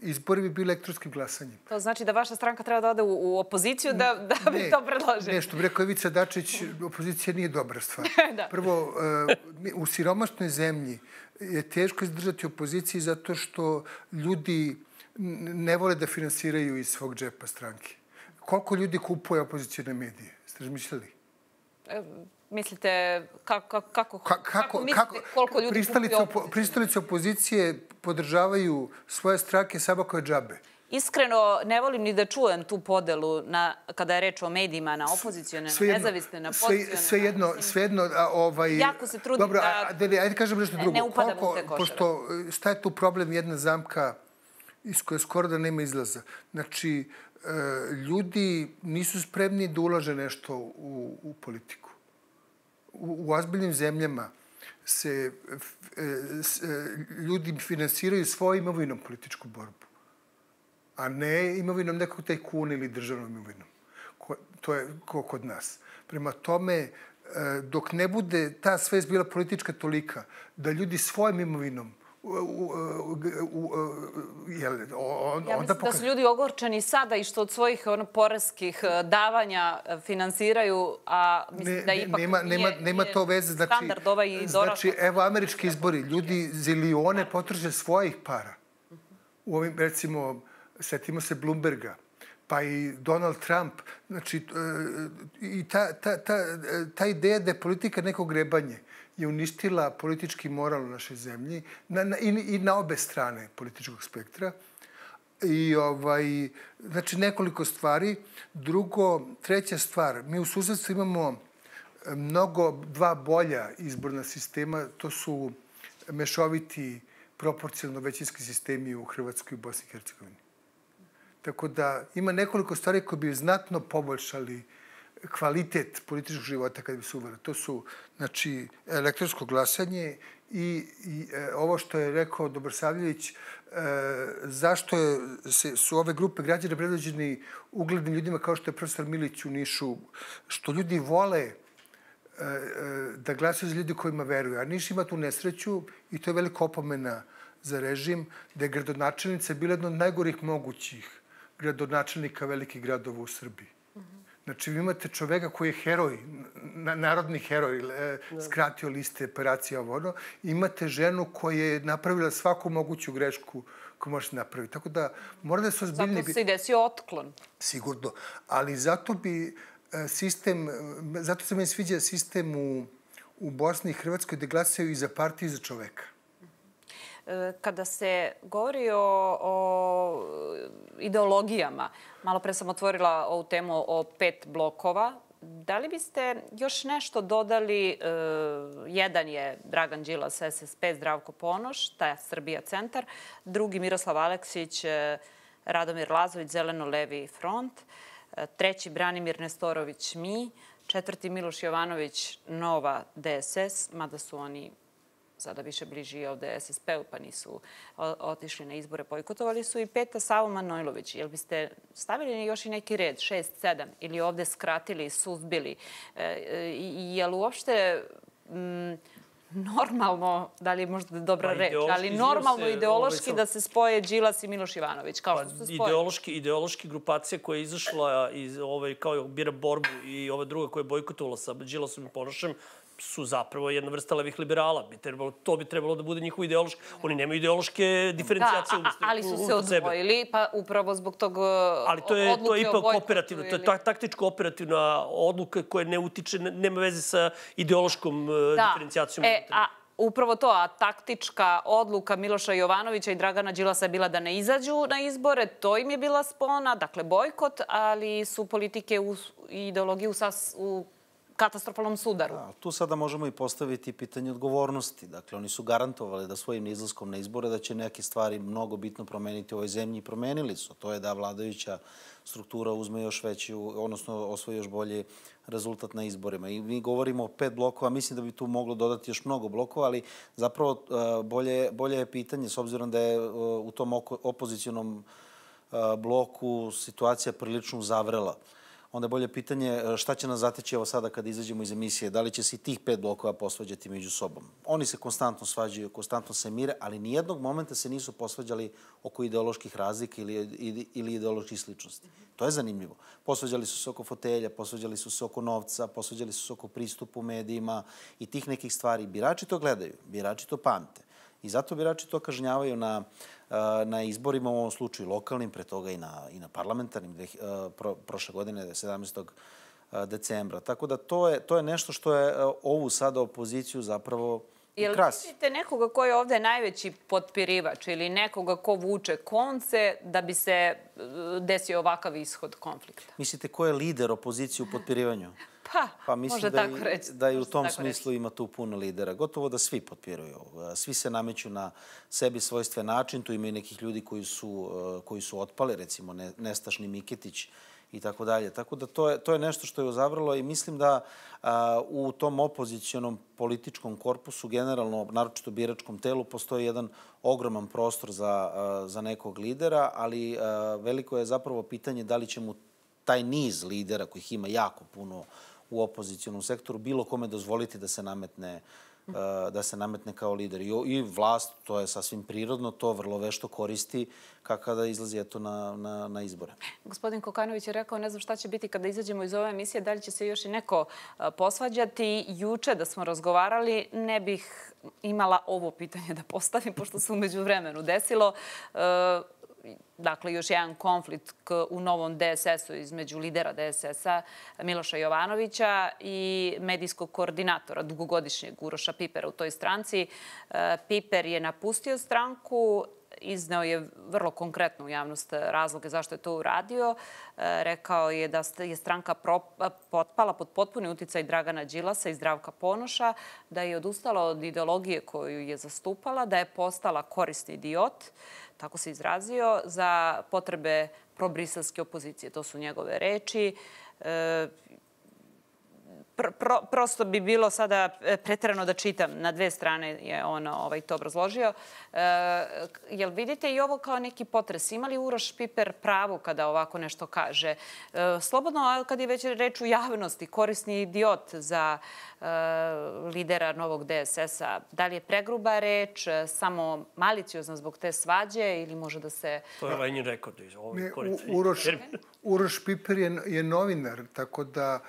[SPEAKER 4] izbori bi bili elektronskim glasanjem.
[SPEAKER 1] To znači da vaša stranka treba da ode u, u opoziciju da, da bi ne, to predložili?
[SPEAKER 4] Ne, što bi rekao Ivica Dačić, opozicija nije dobra stvar. [LAUGHS] da. Prvo, uh, u siromašnoj zemlji je teško izdržati opoziciji zato što ljudi ne vole da finansiraju iz svog džepa stranke. Koliko ljudi kupuje opozicijne medije? Ste razmišljali?
[SPEAKER 1] E, mislite, kako, kako, kako, kako, mislite kako, koliko ljudi pristalice,
[SPEAKER 4] opozicije? Pristalice opozicije podržavaju svoje strake samo koje džabe.
[SPEAKER 1] Iskreno, ne volim ni da čujem tu podelu na, kada je reč o medijima na opozicijone, na nezavisne, na pozicione.
[SPEAKER 4] Sve, jedno, sve jedno, ovaj...
[SPEAKER 1] Jako se trudim
[SPEAKER 4] dobro,
[SPEAKER 1] da...
[SPEAKER 4] Dobro, ajde, ajde kažem nešto drugo.
[SPEAKER 1] Ne upadam Koliko, u te košare.
[SPEAKER 4] Pošto, šta je tu problem jedna zamka iz koje skoro da nema izlaza? Znači, e, ljudi nisu spremni da ulaže nešto u, u politiku. U, u ozbiljnim zemljama se e, e, ljudi finansiraju svojom imovinom političku borbu, a ne imovinom nekog tajkuna ili državnom imovinom. Ko, to je ko kod nas. Prema tome, e, dok ne bude ta svest bila politička tolika, da ljudi svojim imovinom
[SPEAKER 1] jel, on, ja mislim da su ljudi ogorčeni sada i što od svojih ono, poreskih e, davanja e, finansiraju, a mislim ne, da ipak
[SPEAKER 4] nema, nema, nema to veze. Znači,
[SPEAKER 1] standard ovaj i
[SPEAKER 4] Znači, evo američki izbori. Ljudi zilione potroše svojih para. U ovim, recimo, setimo se Bloomberga pa i Donald Trump. Znači, e, i ta, ta, ta, ta ideja da je politika neko grebanje je uništila politički moral u našoj zemlji na, na, i, i na obe strane političkog spektra. I ovaj, znači nekoliko stvari. Drugo, treća stvar, mi u susedstvu imamo e, mnogo dva bolja izborna sistema, to su mešoviti proporcionalno većinski sistemi u Hrvatskoj i Bosni i Hercegovini. Tako da ima nekoliko stvari koje bi znatno poboljšali uh, kvalitet političkog života kad bi se uveli. To su, znači, elektronsko glasanje i, i e, ovo što je rekao Dobrsavljević, e, zašto je, se, su ove grupe građana predvođeni uglednim ljudima kao što je profesor Milić u Nišu, što ljudi vole e, e, da glasaju za ljudi kojima veruju. A Niš ima tu nesreću i to je velika opomena za režim, da je gradonačelnica bila jedna od najgorih mogućih gradonačelnika velikih gradova u Srbiji. Znači, vi imate čoveka koji je heroj na, narodni heroj, e, skratio liste operacija ovo. Imate ženu koja je napravila svaku moguću grešku koju možete napraviti. Tako da mora da se ozbiljni...
[SPEAKER 1] Zato se i desio otklon.
[SPEAKER 4] Sigurno. Ali zato bi e, sistem, zato se meni sviđa sistem u, u Bosni i Hrvatskoj da glasaju i za partiju i za čoveka.
[SPEAKER 1] E, kada se govori o, o ideologijama, malo pre sam otvorila ovu temu o pet blokova, da li biste još nešto dodali? E, jedan je Dragan Đilas, SSP, Zdravko Ponoš, taj Srbija centar. Drugi Miroslav Aleksić, e, Radomir Lazović, Zeleno-levi front. Treći Branimir Nestorović, Mi. Četvrti Miloš Jovanović, Nova DSS, mada su oni sada više bliži ovde SSP-u, pa nisu otišli na izbore, bojkotovali su i peta Savo Manojlović. Jel biste stavili još i neki red, šest, sedam, ili ovde skratili, suzbili? E, e, jel uopšte mm, normalno, da li je možda dobra pa, reč, ali normalno se, ideološki ovaj, da se spoje Đilas i Miloš Ivanović, kao pa, što se spoje.
[SPEAKER 2] Ideološki, ideološki grupacija koja je izašla iz, ovaj, kao bira borbu i ova druga koja je bojkotovala sa Đilasom i Ponošem, su zapravo jedna vrsta levih liberala. Bi trebalo, to bi trebalo da bude njihov ideološki. Oni nemaju ideološke diferencijacije
[SPEAKER 1] da, a, ali su se odvojili, pa upravo zbog tog
[SPEAKER 2] Ali to je, to je ipak operativno, to je ta, taktičko-operativna odluka koja ne utiče, nema veze sa ideološkom e, da. diferencijacijom.
[SPEAKER 1] E, a upravo to, a taktička odluka Miloša Jovanovića i Dragana Đilasa je bila da ne izađu na izbore, to im je bila spona, dakle bojkot, ali su politike i ideologije u, sas, u katastrofalnom sudaru. Da,
[SPEAKER 3] tu sada možemo i postaviti pitanje odgovornosti. Dakle, oni su garantovali da svojim izlaskom na izbore da će neke stvari mnogo bitno promeniti u ovoj zemlji i promenili su. To je da vladajuća struktura uzme još veći, odnosno osvoji još bolji rezultat na izborima. I mi govorimo o pet blokova, mislim da bi tu moglo dodati još mnogo blokova, ali zapravo uh, bolje, bolje je pitanje, s obzirom da je uh, u tom opozicionom uh, bloku situacija prilično zavrela onda je bolje pitanje e, šta će nas zateći evo sada kada izađemo iz emisije, da li će se i tih pet blokova posvađati među sobom. Oni se konstantno svađaju, konstantno se mire, ali nijednog momenta se nisu posvađali oko ideoloških razlika ili, ili ideoloških sličnosti. To je zanimljivo. Posvađali su se oko fotelja, posvađali su se oko novca, posvađali su se oko pristupu medijima i tih nekih stvari. Birači to gledaju, birači to pamte. I zato birači to kažnjavaju na, na izborima, u ovom slučaju lokalnim, pre toga i na, i na parlamentarnim, pro, prošle godine, 17 decembra. Tako da to je, to je nešto što je ovu sada opoziciju zapravo Jel krasi.
[SPEAKER 1] vidite nekoga ko je ovde najveći potpirivač ili nekoga ko vuče konce da bi se desio ovakav ishod konflikta?
[SPEAKER 3] Mislite ko je lider opozicije u potpirivanju? [LAUGHS]
[SPEAKER 1] Pa, pa mislim može da tako reći.
[SPEAKER 3] Da i u tom smislu reći. ima tu puno lidera. Gotovo da svi potpiruju. Svi se nameću na sebi svojstven način. Tu ima i nekih ljudi koji su, koji su otpali, recimo Nestašni Miketić i tako dalje. Tako da to je, to je nešto što je uzavralo i mislim da a, u tom opozicionom političkom korpusu, generalno, naročito biračkom telu, postoji jedan ogroman prostor za, a, za nekog lidera, ali a, veliko je zapravo pitanje da li će mu taj niz lidera, kojih ima jako puno u opozicijonom sektoru bilo kome dozvoliti da se nametne uh, da se nametne kao lider. I, vlast, to je sasvim prirodno, to vrlo vešto koristi kada izlazi eto na, na, na izbore.
[SPEAKER 1] Gospodin Kokanović je rekao, ne znam šta će biti kada izađemo iz ove emisije, da li će se još i neko uh, posvađati. Juče da smo razgovarali, ne bih imala ovo pitanje da postavim, pošto se umeđu vremenu desilo. Dakle, još jedan konflikt u novom DSS-u između lidera DSS-a Miloša Jovanovića i medijskog koordinatora, dugogodišnjeg Uroša Pipera u toj stranci. E, Piper je napustio stranku, izneo je vrlo konkretno u javnost razloge zašto je to uradio. E, rekao je da je stranka potpala pod potpuni uticaj Dragana Đilasa i Zdravka Ponoša, da je odustala od ideologije koju je zastupala, da je postala korisni idiot, tako se izrazio, za potrebe probriselske opozicije. To su njegove reči. E, pr pro, prosto bi bilo sada e, pretrano da čitam. Na dve strane je on ovaj, to obrazložio. E, jel vidite i ovo kao neki potres? Ima li Uroš Piper pravu kada ovako nešto kaže? E, slobodno, kad je već reč u javnosti, korisni idiot za e, lidera novog DSS-a, da li je pregruba reč, samo maliciozna zbog te svađe ili može da se...
[SPEAKER 2] To je Lenin rekord.
[SPEAKER 4] Ovaj Uroš, Uroš Piper je, je novinar, tako da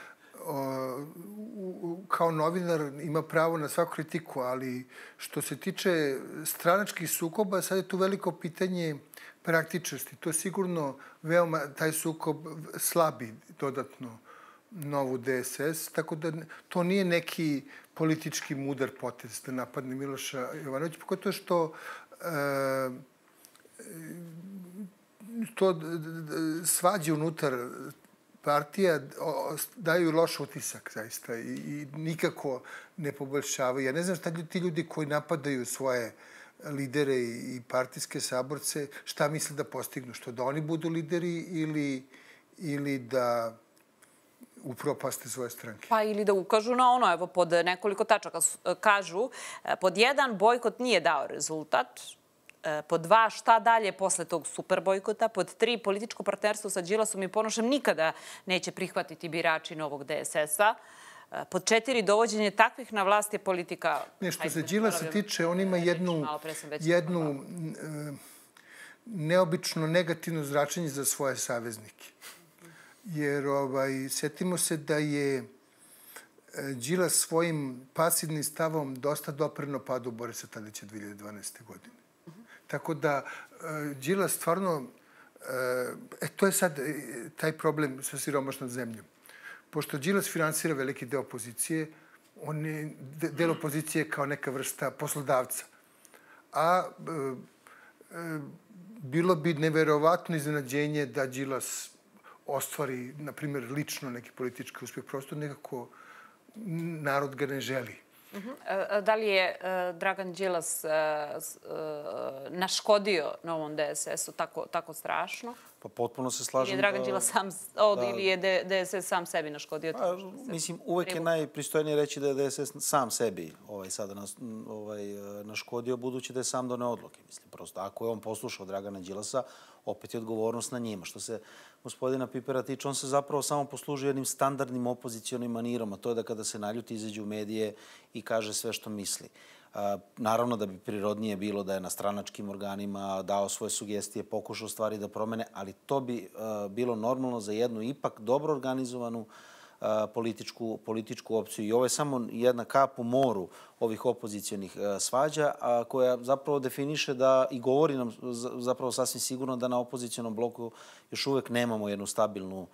[SPEAKER 4] kao novinar ima pravo na svaku kritiku, ali što se tiče stranačkih sukoba, sad je tu veliko pitanje praktičnosti. To sigurno veoma, taj sukob slabi dodatno novu DSS, tako da to nije neki politički mudar potez da napadne Miloša Jovanovića, pogotovo što e, to svađe unutar partija daju loš utisak, zaista, i, i nikako ne poboljšavaju. Ja ne znam šta ti ljudi koji napadaju svoje lidere i partijske saborce, šta misle da postignu? Što da oni budu lideri ili, ili da upropaste svoje stranke.
[SPEAKER 1] Pa ili da ukažu na ono, evo, pod nekoliko tačaka kažu, e, pod jedan, bojkot nije dao rezultat, pod dva, šta dalje posle tog super bojkota? Pod tri, političko partnerstvo sa Đilasom i Ponošem nikada neće prihvatiti birači novog DSS-a. E, pod četiri, dovođenje takvih na vlast je politika...
[SPEAKER 4] Ne, što se Đilasa tiče, on ima jednu, jednu e, neobično negativno zračenje za svoje saveznike. Jer, ovaj, setimo se da je Đilas svojim pasivnim stavom dosta dopreno padu Borisa Tadića 2012. godine. Tako da, e, Đila stvarno, e, e, to je sad e, taj problem sa siromašnom zemljom. Pošto Đilas finansira veliki deo opozicije, on je deo opozicije kao neka vrsta poslodavca. A e, bilo bi neverovatno iznenađenje da Đilas ostvari, na primjer, lično neki politički uspeh. Prosto nekako narod ga ne želi.
[SPEAKER 1] Uh Da li je e, Dragan Đilas e, naškodio novom DSS-u tako, tako strašno?
[SPEAKER 3] Pa potpuno se slažem.
[SPEAKER 1] Ili je Dragan Đilas sam, od, da, ili je DSS sam sebi naškodio? Pa,
[SPEAKER 3] mislim, uvek je najpristojnije reći da je DSS sam sebi ovaj, sada nas, ovaj, naškodio, budući da je sam doneo odluke. Mislim, prosto, ako je on poslušao Dragana Đilasa, opet je odgovornost na njima. Što se gospodina Pipera tiče, on se zapravo samo poslužuje jednim standardnim opozicijonim manirom, a to je da kada se naljuti izađe u medije i kaže sve što misli. Naravno da bi prirodnije bilo da je na stranačkim organima dao svoje sugestije, pokušao stvari da promene, ali to bi bilo normalno za jednu ipak dobro organizovanu političku, političku opciju. I ovo je samo jedna kap u moru ovih opozicijonih svađa, a koja zapravo definiše da i govori nam zapravo sasvim sigurno da na opozicijonom bloku još uvek nemamo jednu stabilnu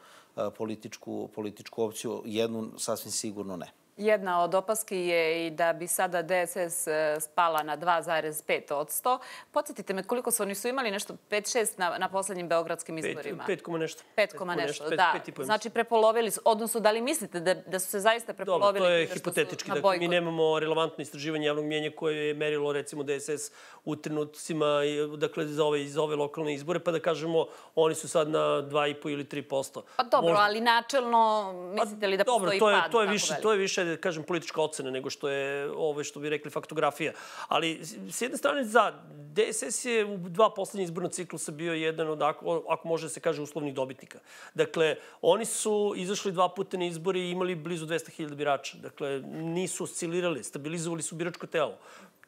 [SPEAKER 3] političku, političku opciju, jednu sasvim sigurno ne.
[SPEAKER 1] Jedna od opaski je i da bi sada DSS e, spala na 2,5 od 100. Podsjetite me koliko su oni su imali nešto 5-6 na, na poslednjim beogradskim izborima.
[SPEAKER 2] 5 koma nešto.
[SPEAKER 1] 5 koma nešto, da. 5, znači prepolovili su, odnosno da li mislite da, da su se zaista prepolovili?
[SPEAKER 2] Dobro, to je hipotetički. Dakle, mi nemamo relevantno istraživanje javnog mjenja koje je merilo recimo DSS u trenucima, dakle, za ove, za ove lokalne izbore, pa da kažemo oni su sad na 2,5 ili 3%.
[SPEAKER 1] Pa dobro, Možda... ali načelno mislite li da
[SPEAKER 2] pa,
[SPEAKER 1] postoji
[SPEAKER 2] dobro, to je,
[SPEAKER 1] pad?
[SPEAKER 2] To je, više, to je više kažem, politička ocena nego što je ove što bi rekli faktografija. Ali s jedne strane za DSS je u dva poslednje izborna ciklusa bio jedan od, ako, ako može da se kaže, uslovnih dobitnika. Dakle, oni su izašli dva puta na izbori i imali blizu 200.000 birača. Dakle, nisu oscilirali, stabilizovali su biračko telo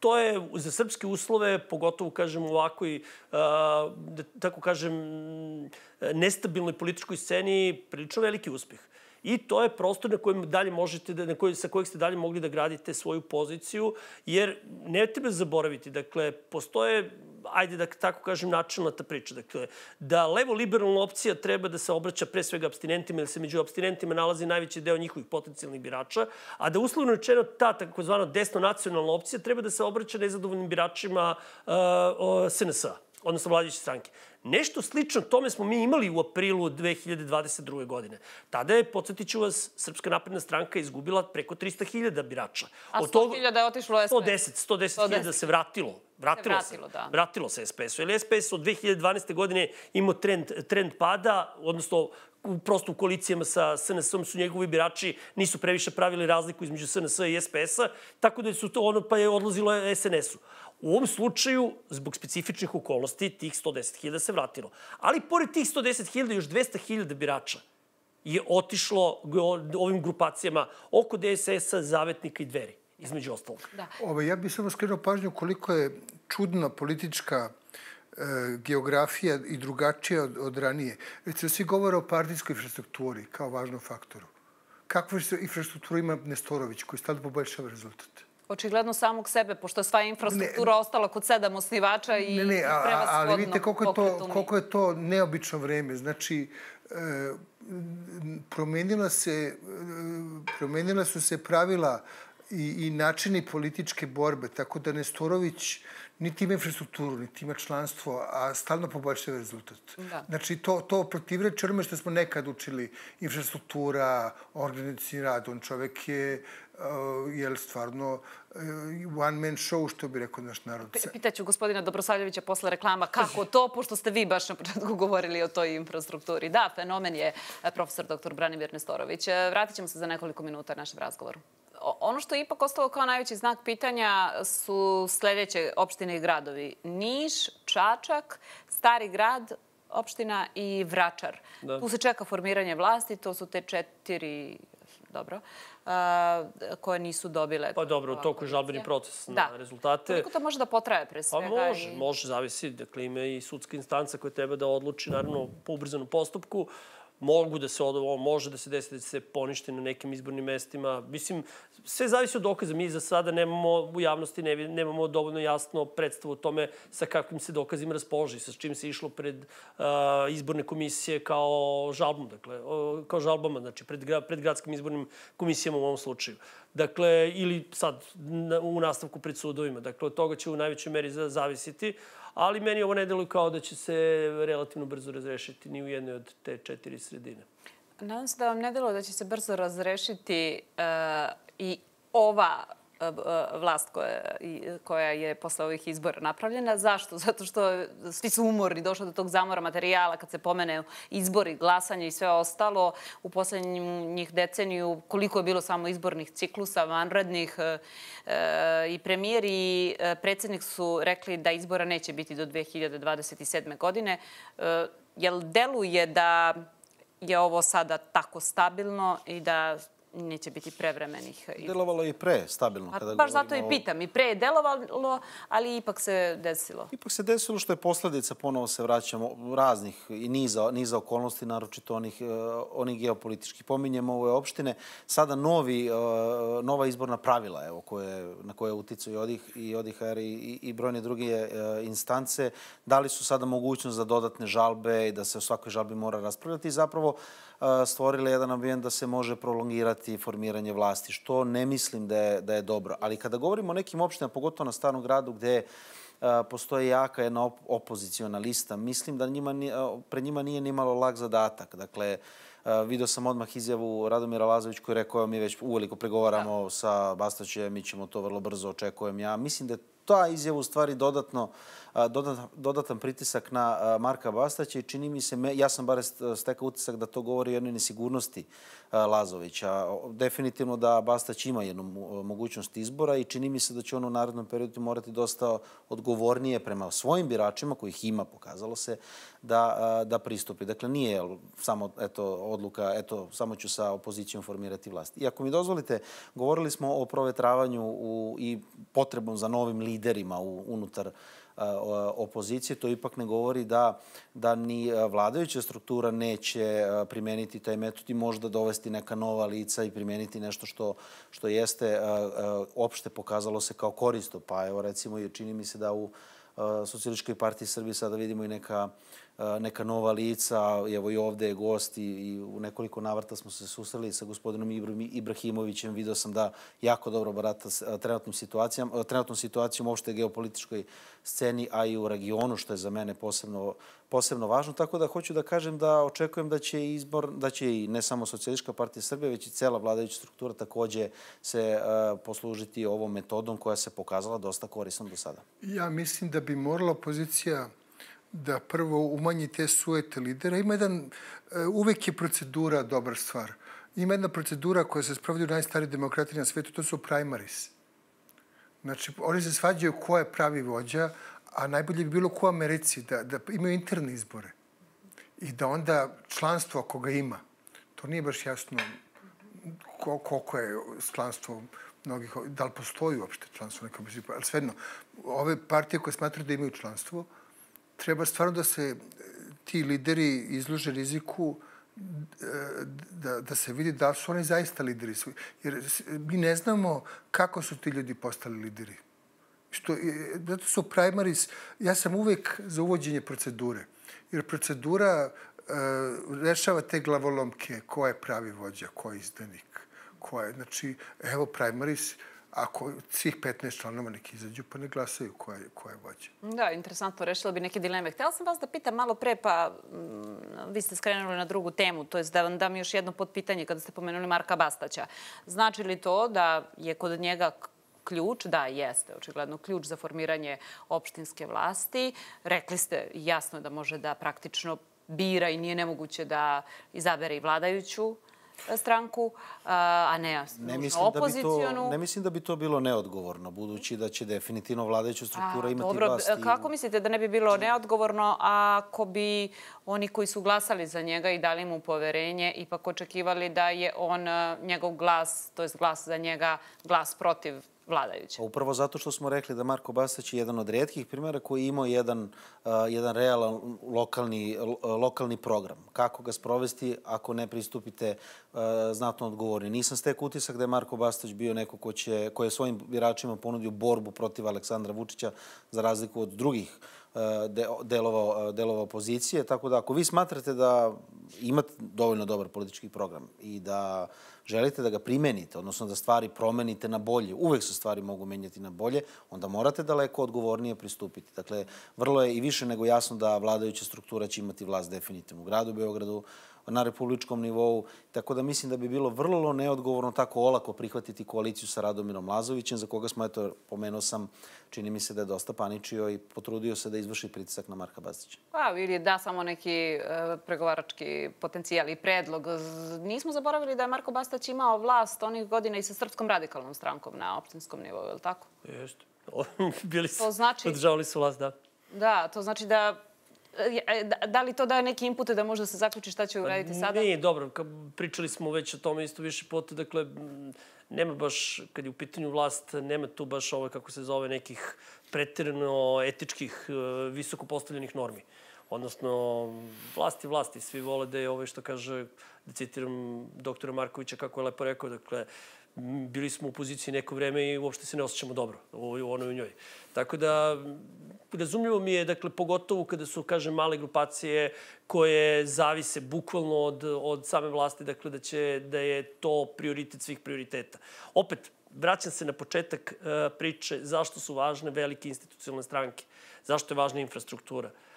[SPEAKER 2] to je za srpske uslove, pogotovo, kažem, u ovakoj, da tako kažem, nestabilnoj političkoj sceni, prilično veliki uspeh. I to je prostor na kojem dalje možete da, na koji, sa kojeg ste dalje mogli da gradite svoju poziciju, jer ne treba zaboraviti, dakle, postoje ajde da tako kažem, načelna ta priča. Dakle, da levo-liberalna opcija treba da se obraća pre svega abstinentima, ili se među abstinentima nalazi najveći deo njihovih potencijalnih birača, a da uslovno rečeno ta takozvana desno-nacionalna opcija treba da se obraća nezadovoljnim biračima uh, uh, SNS-a, odnosno vladajuće stranke. Nešto slično tome smo mi imali u aprilu 2022. godine. Tada je, podsjetit ću vas, Srpska napredna stranka izgubila preko 300.000 birača.
[SPEAKER 1] A 100.000 je otišlo SPS?
[SPEAKER 2] 110, 110.000 se vratilo. Vratilo se, vratilo, se, da. vratilo se SPS-u. Ili SPS od 2012. godine imao trend, trend pada, odnosno prosto u koalicijama sa SNS-om su njegovi birači nisu previše pravili razliku između SNS i SPS-a, tako da su to ono pa je odlazilo SNS-u. U ovom slučaju, zbog specifičnih okolnosti, tih 110.000 se vratilo. Ali pored tih 110.000, još 200.000 birača je otišlo ovim grupacijama oko DSS-a, Zavetnika i Dveri, između ostalog.
[SPEAKER 4] Da. Ove, ja bih samo skrenuo pažnju koliko je čudna politička e, geografija i drugačija od, od ranije. Već se svi govore o partijskoj infrastrukturi kao važnom faktoru kakvu infrastrukturu ima Nestorović, koji stalno poboljšava rezultat?
[SPEAKER 1] Očigledno samog sebe, pošto je sva infrastruktura ne, ostala kod sedam osnivača i
[SPEAKER 4] ne, ne, a, ali vidite koliko je, to, koliko je to neobično vreme. Znači, e, promenila se, e, promenila su se pravila i, i načini političke borbe, tako da Nestorović niti ima infrastrukturu, niti ima članstvo, a stalno poboljšava rezultat. Da. Znači, to, to protivreče onome što smo nekad učili. Infrastruktura, organizacijni rad, on čovek je uh, jel stvarno uh, one man show, što bi rekao naš narod.
[SPEAKER 1] Pitaću gospodina Dobrosavljevića posle reklama kako to, pošto ste vi baš na početku govorili o toj infrastrukturi. Da, fenomen je uh, profesor dr. Branimir Nestorović. Uh, vratit ćemo se za nekoliko minuta našem razgovoru ono što je ipak ostalo kao najveći znak pitanja su sledeće opštine i gradovi. Niš, Čačak, Stari grad, opština i Vračar. Da. Tu se čeka formiranje vlasti, to su te četiri dobro, a, koje nisu dobile...
[SPEAKER 2] Pa dobro, u toku je žalbeni proces na da. rezultate.
[SPEAKER 1] Koliko to može da potraje pre pa svega?
[SPEAKER 2] Pa može, i... može, zavisi. Dakle, ima i sudska instanca koja treba da odluči, naravno, po ubrzanom postupku mogu da se ovo može da se desi da se ponište na nekim izbornim mestima. Mislim, sve zavisi od dokaza. Mi za sada nemamo u javnosti ne, nemamo dovoljno jasno predstavu o tome sa kakvim se dokazima raspoloži, sa čim se išlo pred uh, izborne komisije kao žalbom, dakle, uh, kao žalbama, znači pred, pred gradskim izbornim komisijama u ovom slučaju. Dakle, ili sad na, u nastavku pred sudovima. Dakle, od toga će u najvećoj meri zavisiti ali meni ovo ne deluje kao da će se relativno brzo razrešiti ni u jednoj od te četiri sredine.
[SPEAKER 1] Nadam se da vam ne deluje da će se brzo razrešiti uh, i ova vlast koja, koja je posle ovih izbora napravljena. Zašto? [LAUGHS] Zato što svi su umorni, došlo do tog zamora materijala kad se pomene izbori, glasanje i sve ostalo. U poslednjih deceniju koliko je bilo samo izbornih ciklusa, vanrednih e, i premijer i e, predsednik su rekli da izbora neće biti do 2027. godine. E, jel deluje da je ovo sada tako stabilno i da neće biti prevremenih.
[SPEAKER 3] Delovalo je i pre stabilno.
[SPEAKER 1] Pa, kada baš zato i pitam. I pre je delovalo, ali ipak se desilo.
[SPEAKER 3] Ipak se desilo što je posledica, ponovo se vraćamo, raznih i niza, niza okolnosti, naročito onih, uh, onih geopolitičkih. Pominjemo ove opštine. Sada novi, uh, nova izborna pravila evo, koje, na koje uticaju i odih, i ODIHR i, i, brojne druge uh, instance, dali su sada mogućnost za dodatne žalbe i da se o svakoj žalbi mora raspravljati. I zapravo stvorile jedan ambijent da se može prolongirati formiranje vlasti, što ne mislim da je, da je dobro. Ali kada govorimo o nekim opštinama, pogotovo na Starom gradu, gde postoji jaka jedna op opozicijona lista, mislim da njima, pred njima nije nimalo lag zadatak. Dakle, video sam odmah izjavu Radomira Lazović koji je rekao mi već uveliko pregovaramo da. sa Bastaćem, mi ćemo to vrlo brzo, očekujem ja. Mislim da je ta izjava u stvari dodatno, dodatan, dodatan pritisak na Marka Bastaća i čini mi se, ja sam bare stekao utisak da to govori o jednoj nesigurnosti Lazovića. Definitivno da Bastać ima jednu mogućnost izbora i čini mi se da će on u narodnom periodu morati dosta odgovornije prema svojim biračima, kojih ima, pokazalo se, da, da pristupi. Dakle, nije samo eto, odluka, eto, samo ću sa opozicijom formirati vlast. I ako mi dozvolite, govorili smo o provetravanju u, i potrebom za novim liderima unutar opozicije, to ipak ne govori da, da ni vladajuća struktura neće primeniti taj metod i možda dovesti neka nova lica i primeniti nešto što, što jeste opšte pokazalo se kao koristo. Pa evo recimo, čini mi se da u Socijaličkoj partiji Srbije sada vidimo i neka neka nova lica, evo i ovde je gost i, i u nekoliko navrata smo se susreli sa gospodinom Ibrahimovićem, video sam da jako dobro barata s trenutnim situacijom, trenutnom situacijom uopšte geopolitičkoj sceni, a i u regionu, što je za mene posebno, posebno važno. Tako da hoću da kažem da očekujem da će izbor, da će i ne samo Socijališka partija Srbije, već i cela vladajuća struktura takođe se uh, poslužiti ovom metodom koja se pokazala dosta korisnom do sada.
[SPEAKER 4] Ja mislim da bi morala opozicija da prvo umanji te suete lidera. Ima jedan, e, uvek je procedura dobra stvar. Ima jedna procedura koja se spravlja u najstariji demokratiji na svetu, to su primaries. Znači, oni se svađaju ko je pravi vođa, a najbolje bi bilo ko u Americi, da, da imaju interne izbore. I da onda članstvo, ako ga ima, to nije baš jasno koliko je članstvo mnogih, da li postoji uopšte članstvo neka ali svejedno, ove partije koje smatruju da imaju članstvo, treba stvarno da se e, ti lideri izlože riziku da, da se vidi da su oni zaista lideri. Jer mi ne znamo kako su ti ljudi postali lideri. Što, zato su primaries, ja sam uvek za uvođenje procedure. Jer procedura uh, rešava te glavolomke, ko je pravi vođa, ko je izdanik, ko je, znači, evo primaries, ako svih 15 članova neki izađu pa ne glasaju ko je, ko je vođa.
[SPEAKER 1] Da, interesantno, rešila bi neke dileme. Htela sam vas da pitam malo pre, pa m, vi ste skrenuli na drugu temu, to je da vam dam još jedno potpitanje kada ste pomenuli Marka Bastaća. Znači li to da je kod njega ključ, da, jeste, očigledno ključ za formiranje opštinske vlasti. Rekli ste jasno da može da praktično bira i nije nemoguće da izabere i vladajuću stranku, a ne,
[SPEAKER 3] ne mislim. Da bi to, ne mislim da bi to bilo neodgovorno, budući da će definitivno vladajuća struktura
[SPEAKER 1] a,
[SPEAKER 3] imati
[SPEAKER 1] dobro,
[SPEAKER 3] vlast.
[SPEAKER 1] Kako mislite da ne bi bilo neodgovorno ako bi oni koji su glasali za njega i dali mu poverenje ipak očekivali da je on, njegov glas, to je glas za njega, glas protiv vladajuće.
[SPEAKER 3] Pa upravo zato što smo rekli da Marko Bastać je jedan od redkih primjera koji je imao jedan, jedan realan lokalni, lokalni program. Kako ga sprovesti ako ne pristupite uh, znatno odgovorni. Nisam stek utisak da je Marko Bastać bio neko ko, će, ko je svojim biračima ponudio borbu protiv Aleksandra Vučića za razliku od drugih delova, delova opozicije. Tako da ako vi smatrate da imate dovoljno dobar politički program i da želite da ga primenite, odnosno da stvari promenite na bolje, uvek se stvari mogu menjati na bolje, onda morate daleko odgovornije pristupiti. Dakle, vrlo je i više nego jasno da vladajuća struktura će imati vlast definitivno u gradu Beogradu, na republičkom nivou, tako da mislim da bi bilo vrlo neodgovorno tako olako prihvatiti koaliciju sa Radomirom Lazovićem, za koga smo, eto, pomenuo sam, čini mi se da je dosta paničio i potrudio se da izvrši pritisak na Marka Bastića.
[SPEAKER 1] Pa, ili da samo neki e, pregovarački potencijal i predlog. Nismo zaboravili da je Marko Bastać imao vlast onih godina i sa Srpskom radikalnom strankom na opštinskom nivou, je li tako?
[SPEAKER 2] Jeste. [LAUGHS] Bili su,
[SPEAKER 1] to znači,
[SPEAKER 2] održavali su vlast, da.
[SPEAKER 1] Da, to znači da E, da, da li to daje neki inpute da može da se zaključi šta će uraditi sada?
[SPEAKER 2] Nije, dobro. Pričali smo već o tome isto više puta. Dakle, nema baš, kad je u pitanju vlast, nema tu baš ove, kako se zove, nekih pretirano etičkih, e, visoko postavljenih normi. Odnosno, vlasti vlasti. Svi vole da je ove što kaže, da citiram doktora Markovića kako je lepo rekao, dakle, bili smo u poziciji neko vreme i uopšte se ne osjećamo dobro u onoj u njoj. Tako da, razumljivo mi je, dakle, pogotovo kada su, kažem, male grupacije koje zavise bukvalno od, od same vlasti, dakle, da, će, da je to prioritet svih prioriteta. Opet, vraćam se na početak uh, priče zašto su važne velike institucionalne stranke, zašto je važna infrastruktura. Uh,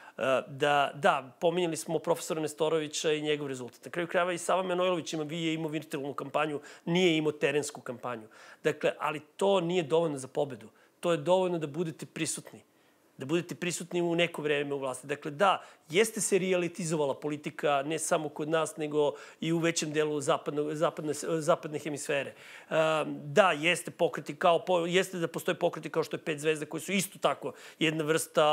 [SPEAKER 2] da, da, pominjali smo profesora Nestorovića i njegov rezultat. Na kraju krajeva i Sava Manojlović ima, vi je imao virtualnu kampanju, nije imao terensku kampanju. Dakle, ali to nije dovoljno za pobedu. To je dovoljno da budete prisutni da budete prisutni u neko vreme u vlasti. Dakle, da, jeste se realizovala politika ne samo kod nas, nego i u većem delu zapadne, zapadne, zapadne hemisfere. Da, jeste pokreti kao, jeste da postoje pokreti kao što je Pet zvezda, koji su isto tako jedna vrsta,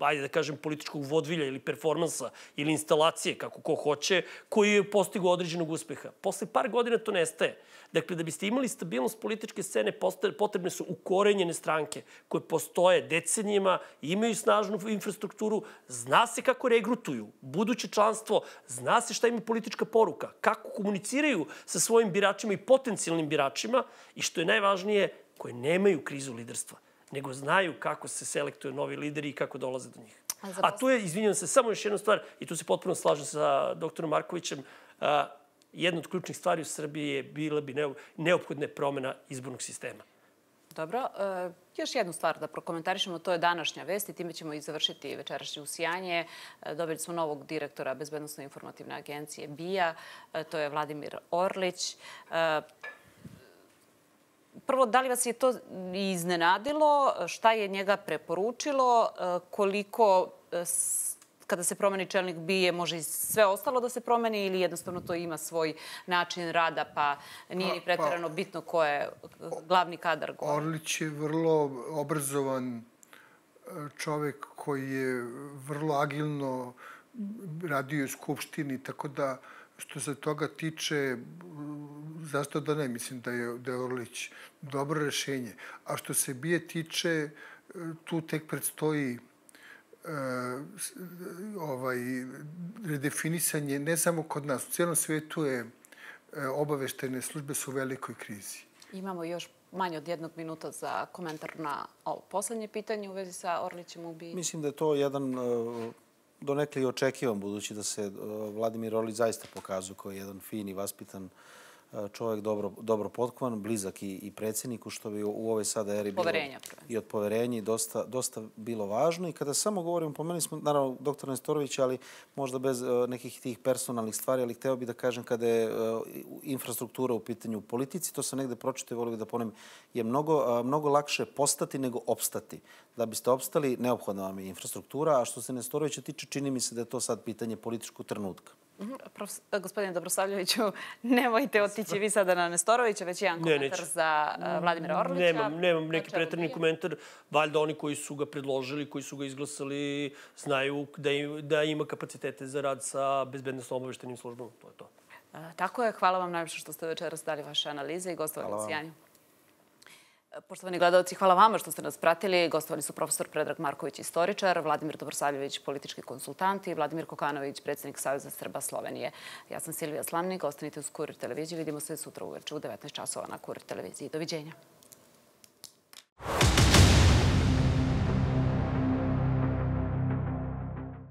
[SPEAKER 2] ajde da kažem, političkog vodvilja ili performansa ili instalacije, kako ko hoće, koji je postigo određenog uspeha. Posle par godina to nestaje. Dakle, da biste imali stabilnost političke scene, potrebne su ukorenjene stranke koje postoje decenijima, imaju snažnu infrastrukturu, zna se kako regrutuju buduće članstvo, zna se šta ima politička poruka, kako komuniciraju sa svojim biračima i potencijalnim biračima i što je najvažnije, koje nemaju krizu liderstva nego znaju kako se selektuju novi lideri i kako dolaze do njih. A tu je, izvinjam se, samo još jedna stvar, i tu se potpuno slažem sa doktorom Markovićem, jedna od ključnih stvari u Srbiji je bila bi neophodna promena izbornog sistema.
[SPEAKER 1] Dobro. E, još jednu stvar da prokomentarišemo, to je današnja vest i time ćemo i završiti večerašnje usijanje. E, dobili smo novog direktora Bezbednostno informativne agencije BIA, e, to je Vladimir Orlić. Prvo, da li vas je to iznenadilo? Šta je njega preporučilo? Koliko kada se promeni čelnik bije, može i sve ostalo da se promeni ili jednostavno to ima svoj način rada, pa nije ni pa, pretarano pa, bitno ko je glavni kadar
[SPEAKER 4] gore? Orlić je vrlo obrazovan e, čovek koji je vrlo agilno radio u Skupštini, tako da što se toga tiče, zašto da ne, mislim da je, da je Orlić dobro rešenje. A što se bije tiče, e, tu tek predstoji ovaj, redefinisanje, ne samo kod nas, u cijelom svijetu je e, obaveštene službe su u velikoj krizi.
[SPEAKER 1] Imamo još manje od jednog minuta za komentar na ovo poslednje pitanje u vezi sa Orlićem u Biji.
[SPEAKER 3] Mislim da je to jedan e, donekle i očekivan, budući da se e, Vladimir Orlić zaista pokazuje kao jedan fin i vaspitan čovjek dobro, dobro potkovan, blizak i, i predsjedniku, što bi u ovoj sada eri bilo i od poverenja i dosta, dosta bilo važno. I kada samo govorimo, pomenuli smo, naravno, doktor Nestorović, ali možda bez uh, nekih tih personalnih stvari, ali hteo bih da kažem kada je uh, infrastruktura u pitanju u politici, to sam negde pročito i volio bih da ponem, je mnogo, uh, mnogo lakše postati nego opstati. Da biste opstali, neophodna vam je infrastruktura, a što se Nestorovića tiče, čini mi se da je to sad pitanje političkog trenutka.
[SPEAKER 1] Mhm, prof, gospodine Dobrosavljeviću, [LAUGHS] nemojte otići vi sada na Nestorovića, već jedan komentar ne, za uh, Vladimira Orlića.
[SPEAKER 2] Nemam, nemam neki pretrni komentar. Valjda oni koji su ga predložili, koji su ga izglasali, znaju da, im, da ima kapacitete za rad sa bezbednostno obaveštenim službama. To je to.
[SPEAKER 1] Uh, tako je. Hvala vam najviše što ste večeras dali vaše analize i gostovali u Cijanju. Poštovani gledalci, hvala vama što ste nas pratili. Gostovali su profesor Predrag Marković, istoričar, Vladimir Dobrosavljević, politički konsultant i Vladimir Kokanović, predsednik Savjeza Srba Slovenije. Ja sam Silvija Slamnik, ostanite uz Kurir televiziji. Vidimo se sutra uveče u 19 časova na Kurir televiziji. Doviđenja.